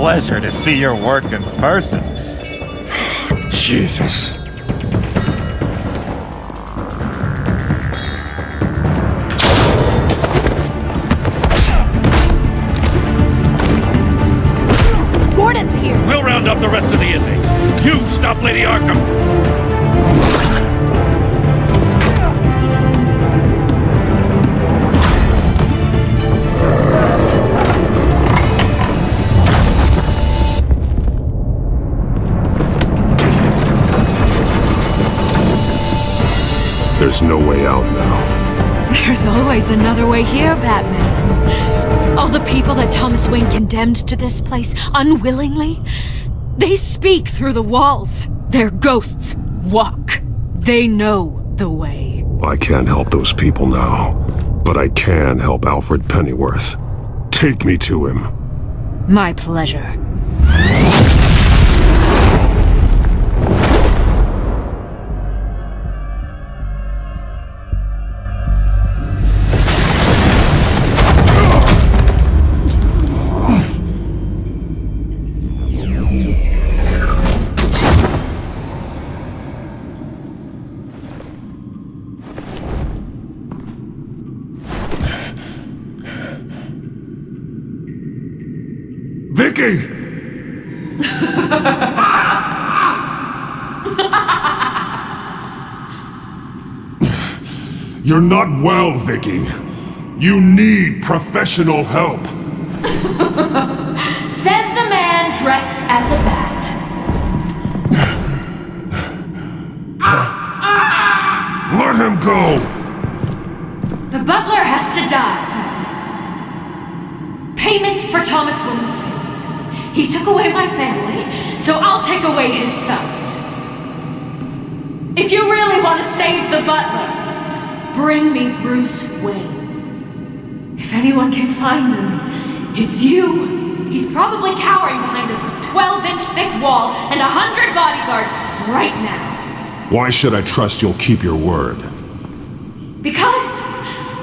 Pleasure to see your work in person. Jesus. Gordon's here. We'll round up the rest of the inmates. You stop Lady Arkham. There's no way out now. There's always another way here, Batman. All the people that Thomas Wayne condemned to this place unwillingly, they speak through the walls. Their ghosts walk. They know the way. I can't help those people now, but I can help Alfred Pennyworth. Take me to him. My pleasure. Vicki! You're not well, Vicki. You need professional help. Says the man dressed as a bat. Let him go! The butler has to die. Payment for Thomas sins. He took away my family, so I'll take away his sons. If you really want to save the butler, bring me Bruce Wayne. If anyone can find him, it's you. He's probably cowering behind a 12-inch thick wall and a hundred bodyguards right now. Why should I trust you'll keep your word? Because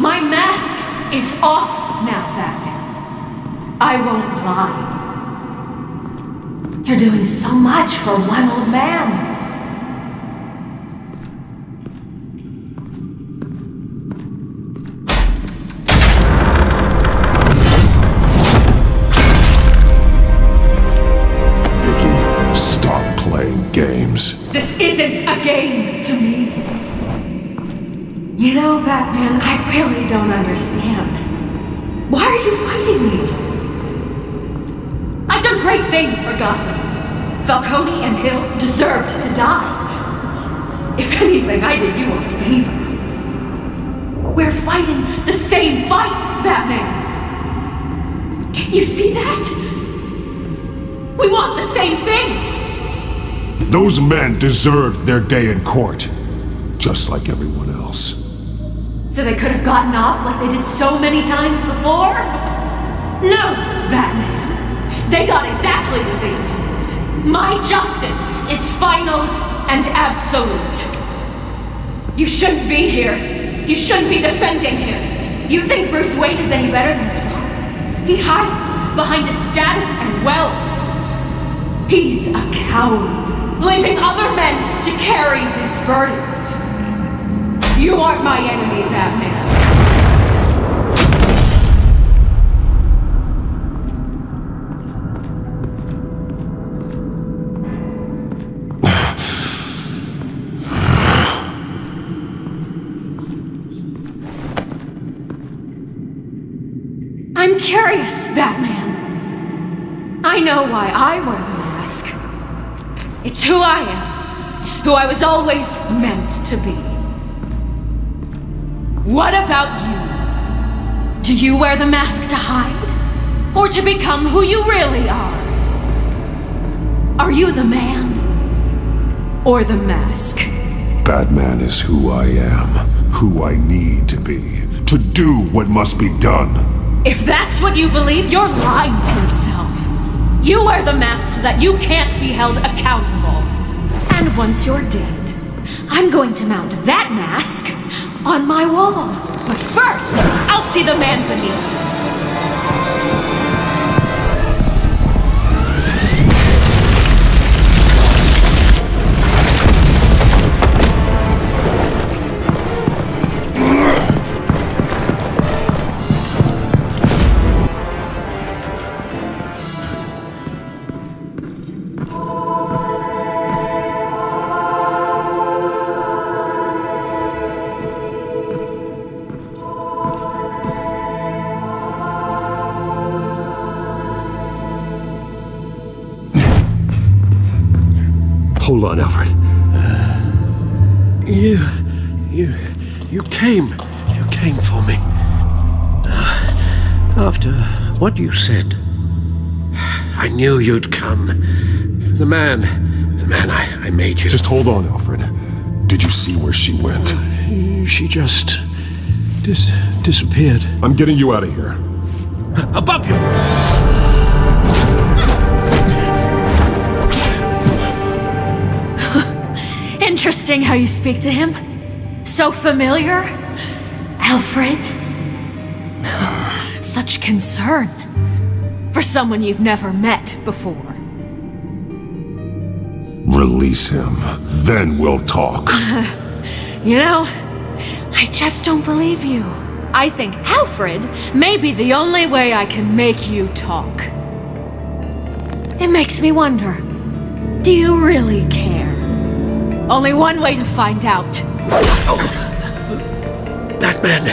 my mask is off now, Batman. I won't lie. You're doing so much for one old man. Falcone and Hill deserved to die. If anything, I did you a favor. We're fighting the same fight, Batman. Can you see that? We want the same things. Those men deserved their day in court, just like everyone else. So they could have gotten off like they did so many times before? No, Batman. They got exactly what they deserved. My justice is final and absolute. You shouldn't be here. You shouldn't be defending him. You think Bruce Wayne is any better than father? He hides behind his status and wealth. He's a coward, leaving other men to carry his burdens. You aren't my enemy, Batman. Curious, Batman. I know why I wear the mask. It's who I am, who I was always meant to be. What about you? Do you wear the mask to hide? Or to become who you really are? Are you the man? Or the mask? Batman is who I am, who I need to be, to do what must be done. If that's what you believe, you're lying to yourself. You wear the mask so that you can't be held accountable. And once you're dead, I'm going to mount that mask on my wall. But first, I'll see the man beneath. What you said, I knew you'd come. The man. The man I, I made you. Just hold on, Alfred. Did you see where she went? She just. Dis- disappeared. I'm getting you out of here. Above you! Interesting how you speak to him. So familiar. Alfred. Such concern. For someone you've never met before. Release him. Then we'll talk. You know, I just don't believe you. I think Alfred may be the only way I can make you talk. It makes me wonder. Do you really care? Only one way to find out. Oh, Batman,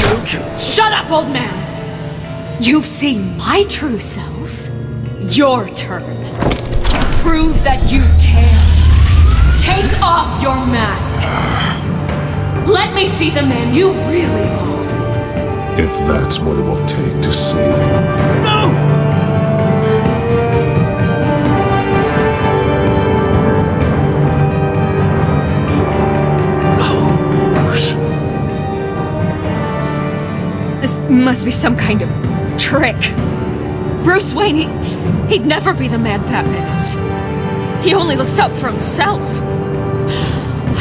don't you? Shut up, old man! You've seen my true self. Your turn. Prove that you care. Take off your mask. Let me see the man you really are. If that's what it will take to save him. No! Oh, Bruce. This must be some kind of trick. Bruce Wayne, he, he'd never be the man Batman is. He only looks out for himself.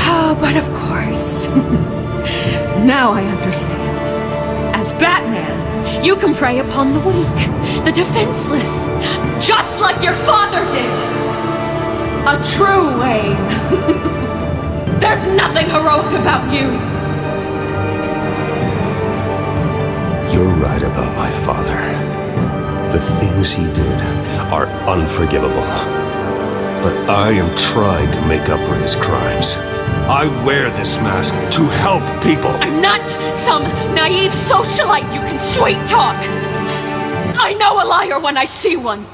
Oh, but of course. now I understand. As Batman, you can prey upon the weak, the defenseless, just like your father did. A true Wayne. There's nothing heroic about you. Right about my father. The things he did are unforgivable. But I am trying to make up for his crimes. I wear this mask to help people. I'm not some naive socialite you can sweet talk. I know a liar when I see one.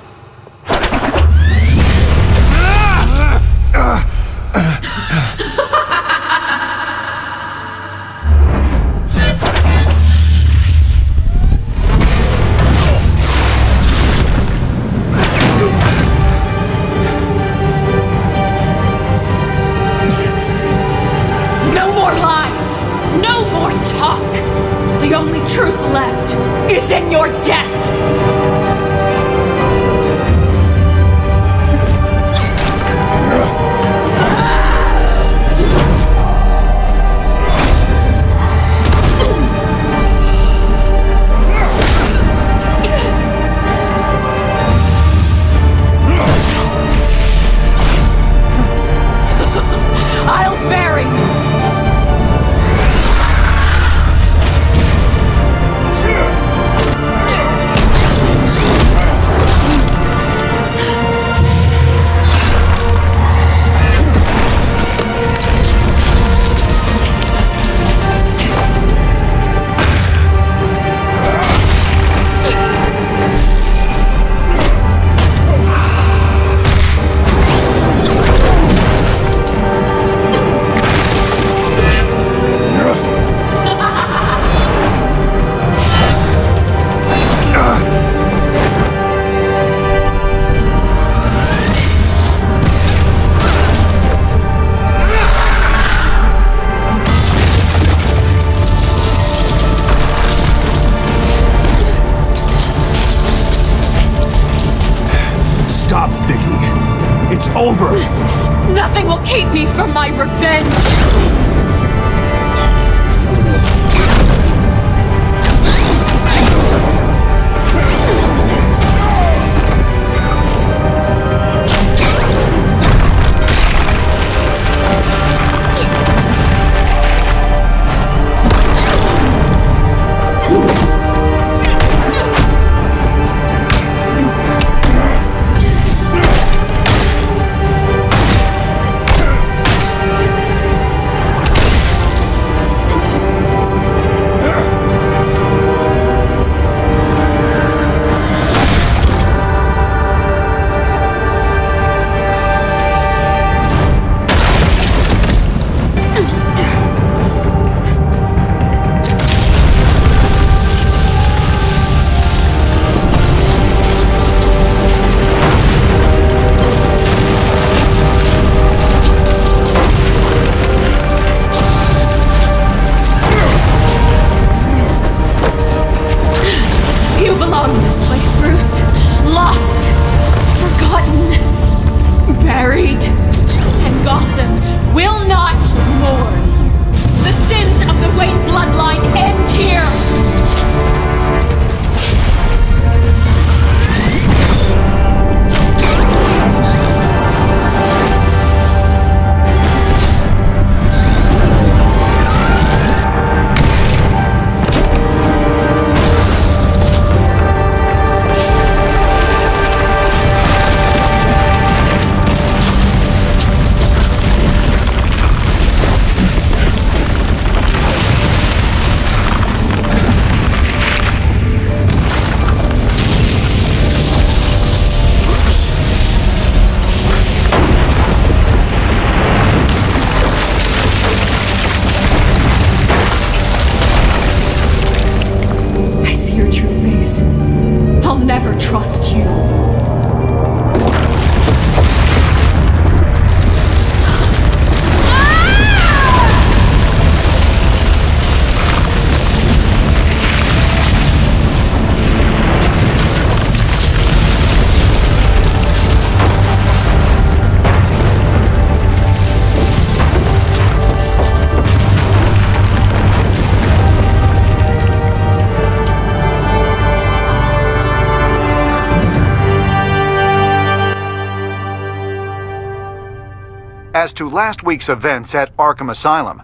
To last week's events at Arkham Asylum,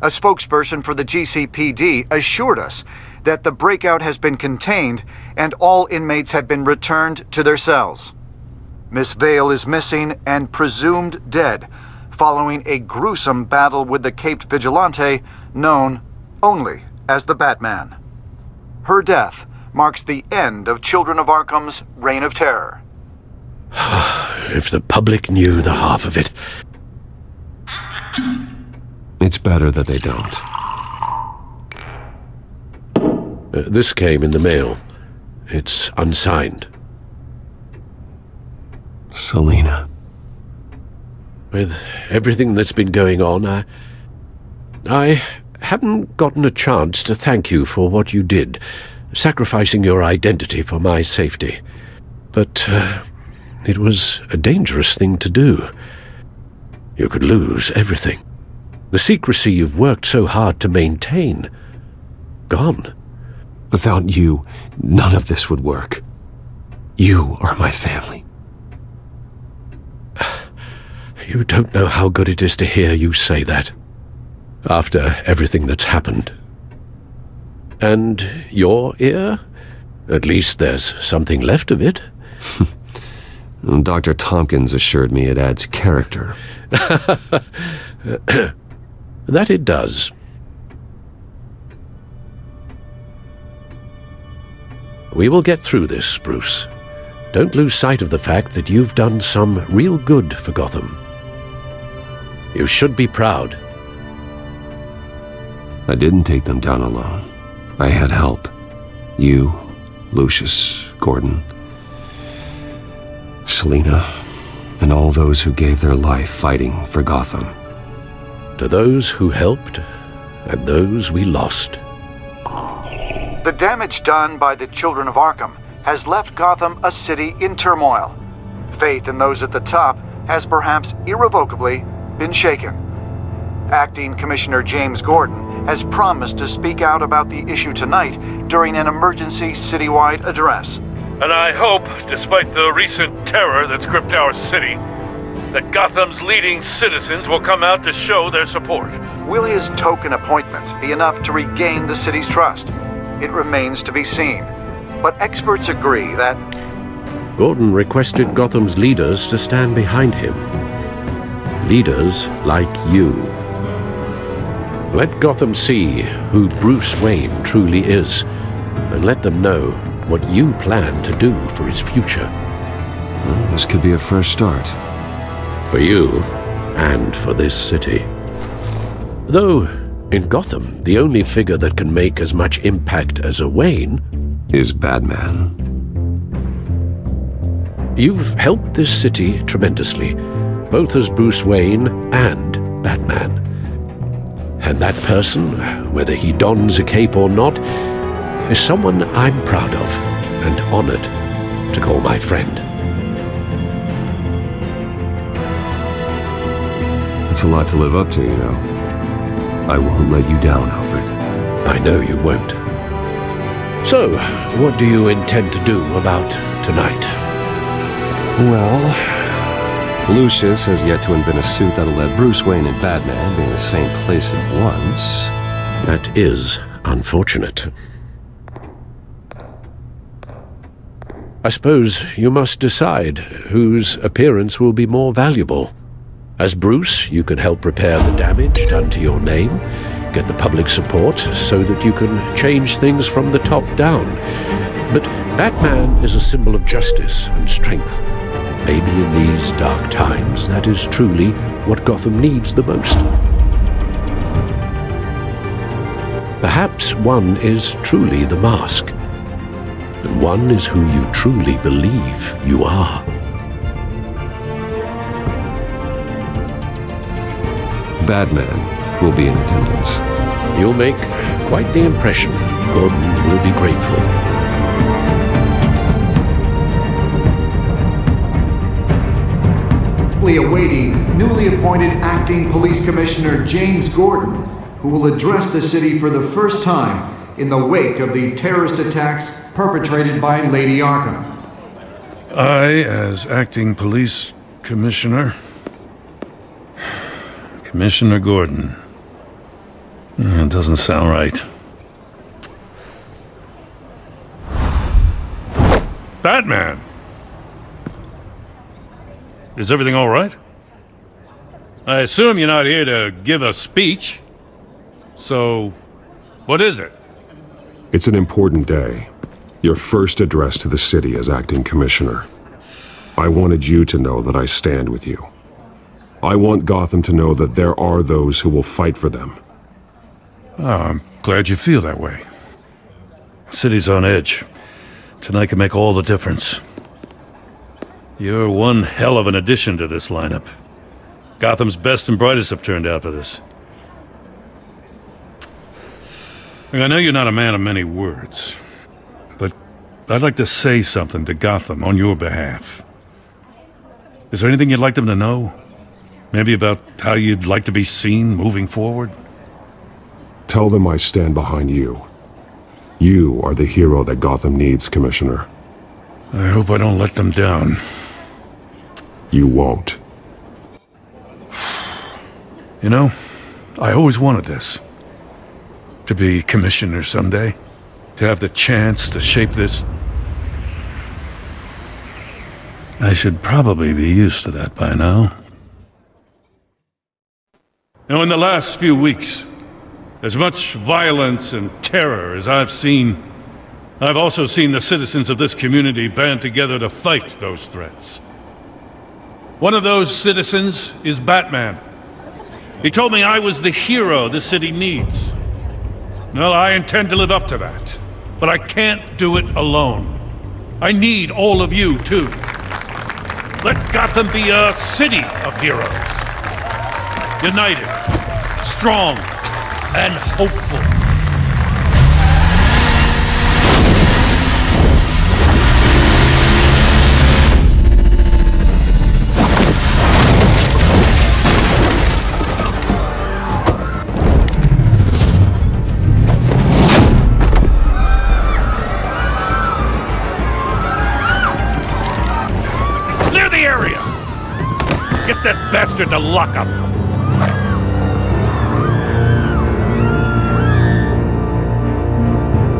a spokesperson for the GCPD assured us that the breakout has been contained and all inmates have been returned to their cells. Miss Vale is missing and presumed dead following a gruesome battle with the caped vigilante known only as the Batman. Her death marks the end of Children of Arkham's reign of terror. if the public knew the half of it. It's better that they don't. Uh, this came in the mail. It's unsigned. Selina. With everything that's been going on, I. I haven't gotten a chance to thank you for what you did, sacrificing your identity for my safety. But uh, it was a dangerous thing to do. You could lose everything. The secrecy you've worked so hard to maintain. Gone. Without you, none of this would work. You are my family. You don't know how good it is to hear you say that. After everything that's happened. And your ear? At least there's something left of it. Dr. Tompkins assured me it adds character. that it does. We will get through this, Bruce. Don't lose sight of the fact that you've done some real good for Gotham. You should be proud. I didn't take them down alone. I had help. You, Lucius, Gordon, Selina, and all those who gave their life fighting for Gotham. To those who helped, and those we lost. The damage done by the Children of Arkham has left Gotham a city in turmoil. Faith in those at the top has perhaps irrevocably been shaken. Acting Commissioner James Gordon has promised to speak out about the issue tonight during an emergency citywide address. And I hope, despite the recent terror that's gripped our city, that Gotham's leading citizens will come out to show their support. Will his token appointment be enough to regain the city's trust? It remains to be seen. But experts agree that... Gordon requested Gotham's leaders to stand behind him. Leaders like you. Let Gotham see who Bruce Wayne truly is, and let them know what you plan to do for his future. Well, this could be a first start. For you, and for this city. Though, in Gotham, the only figure that can make as much impact as a Wayne is Batman. You've helped this city tremendously, both as Bruce Wayne and Batman. And that person, whether he dons a cape or not, is someone I'm proud of and honored to call my friend. It's a lot to live up to, you know. I won't let you down, Alfred. I know you won't. So, what do you intend to do about tonight? Well, Lucius has yet to invent a suit that'll let Bruce Wayne and Batman be in the same place at once. That is unfortunate. I suppose you must decide whose appearance will be more valuable. As Bruce, you can help repair the damage done to your name, get the public support so that you can change things from the top down. But Batman is a symbol of justice and strength. Maybe in these dark times, that is truly what Gotham needs the most. Perhaps one is truly the mask, and one is who you truly believe you are. Batman will be in attendance. You'll make quite the impression. Gordon will be grateful. awaiting newly appointed acting police commissioner James Gordon, who will address the city for the first time in the wake of the terrorist attacks perpetrated by Lady Arkham. I, as acting police commissioner, Commissioner Gordon. That doesn't sound right. Batman! Is everything all right? I assume you're not here to give a speech. So, what is it? It's an important day. Your first address to the city as acting commissioner. I wanted you to know that I stand with you. I want Gotham to know that there are those who will fight for them. Oh, I'm glad you feel that way. City's on edge. Tonight can make all the difference. You're one hell of an addition to this lineup. Gotham's best and brightest have turned out for this. I know you're not a man of many words, I'd like to say something to Gotham on your behalf. Is there anything you'd like them to know? Maybe about how you'd like to be seen moving forward? Tell them I stand behind you. You are the hero that Gotham needs, Commissioner. I hope I don't let them down. You won't. You know, I always wanted this. To be commissioner someday. To have the chance to shape this. I should probably be used to that by now. Now, in the last few weeks, as much violence and terror as I've seen, I've also seen the citizens of this community band together to fight those threats. One of those citizens is Batman. He told me I was the hero the city needs. Well, I intend to live up to that. But I can't do it alone. I need all of you, too. Let Gotham be a city of heroes. United, strong, and hopeful. Bastard to lock up!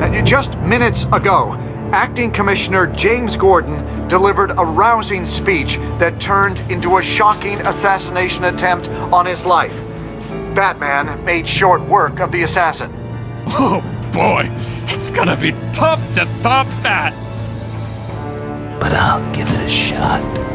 Uh, Just minutes ago, Acting Commissioner James Gordon delivered a rousing speech that turned into a shocking assassination attempt on his life. Batman made short work of the assassin. Oh boy, it's gonna be tough to top that. But I'll give it a shot.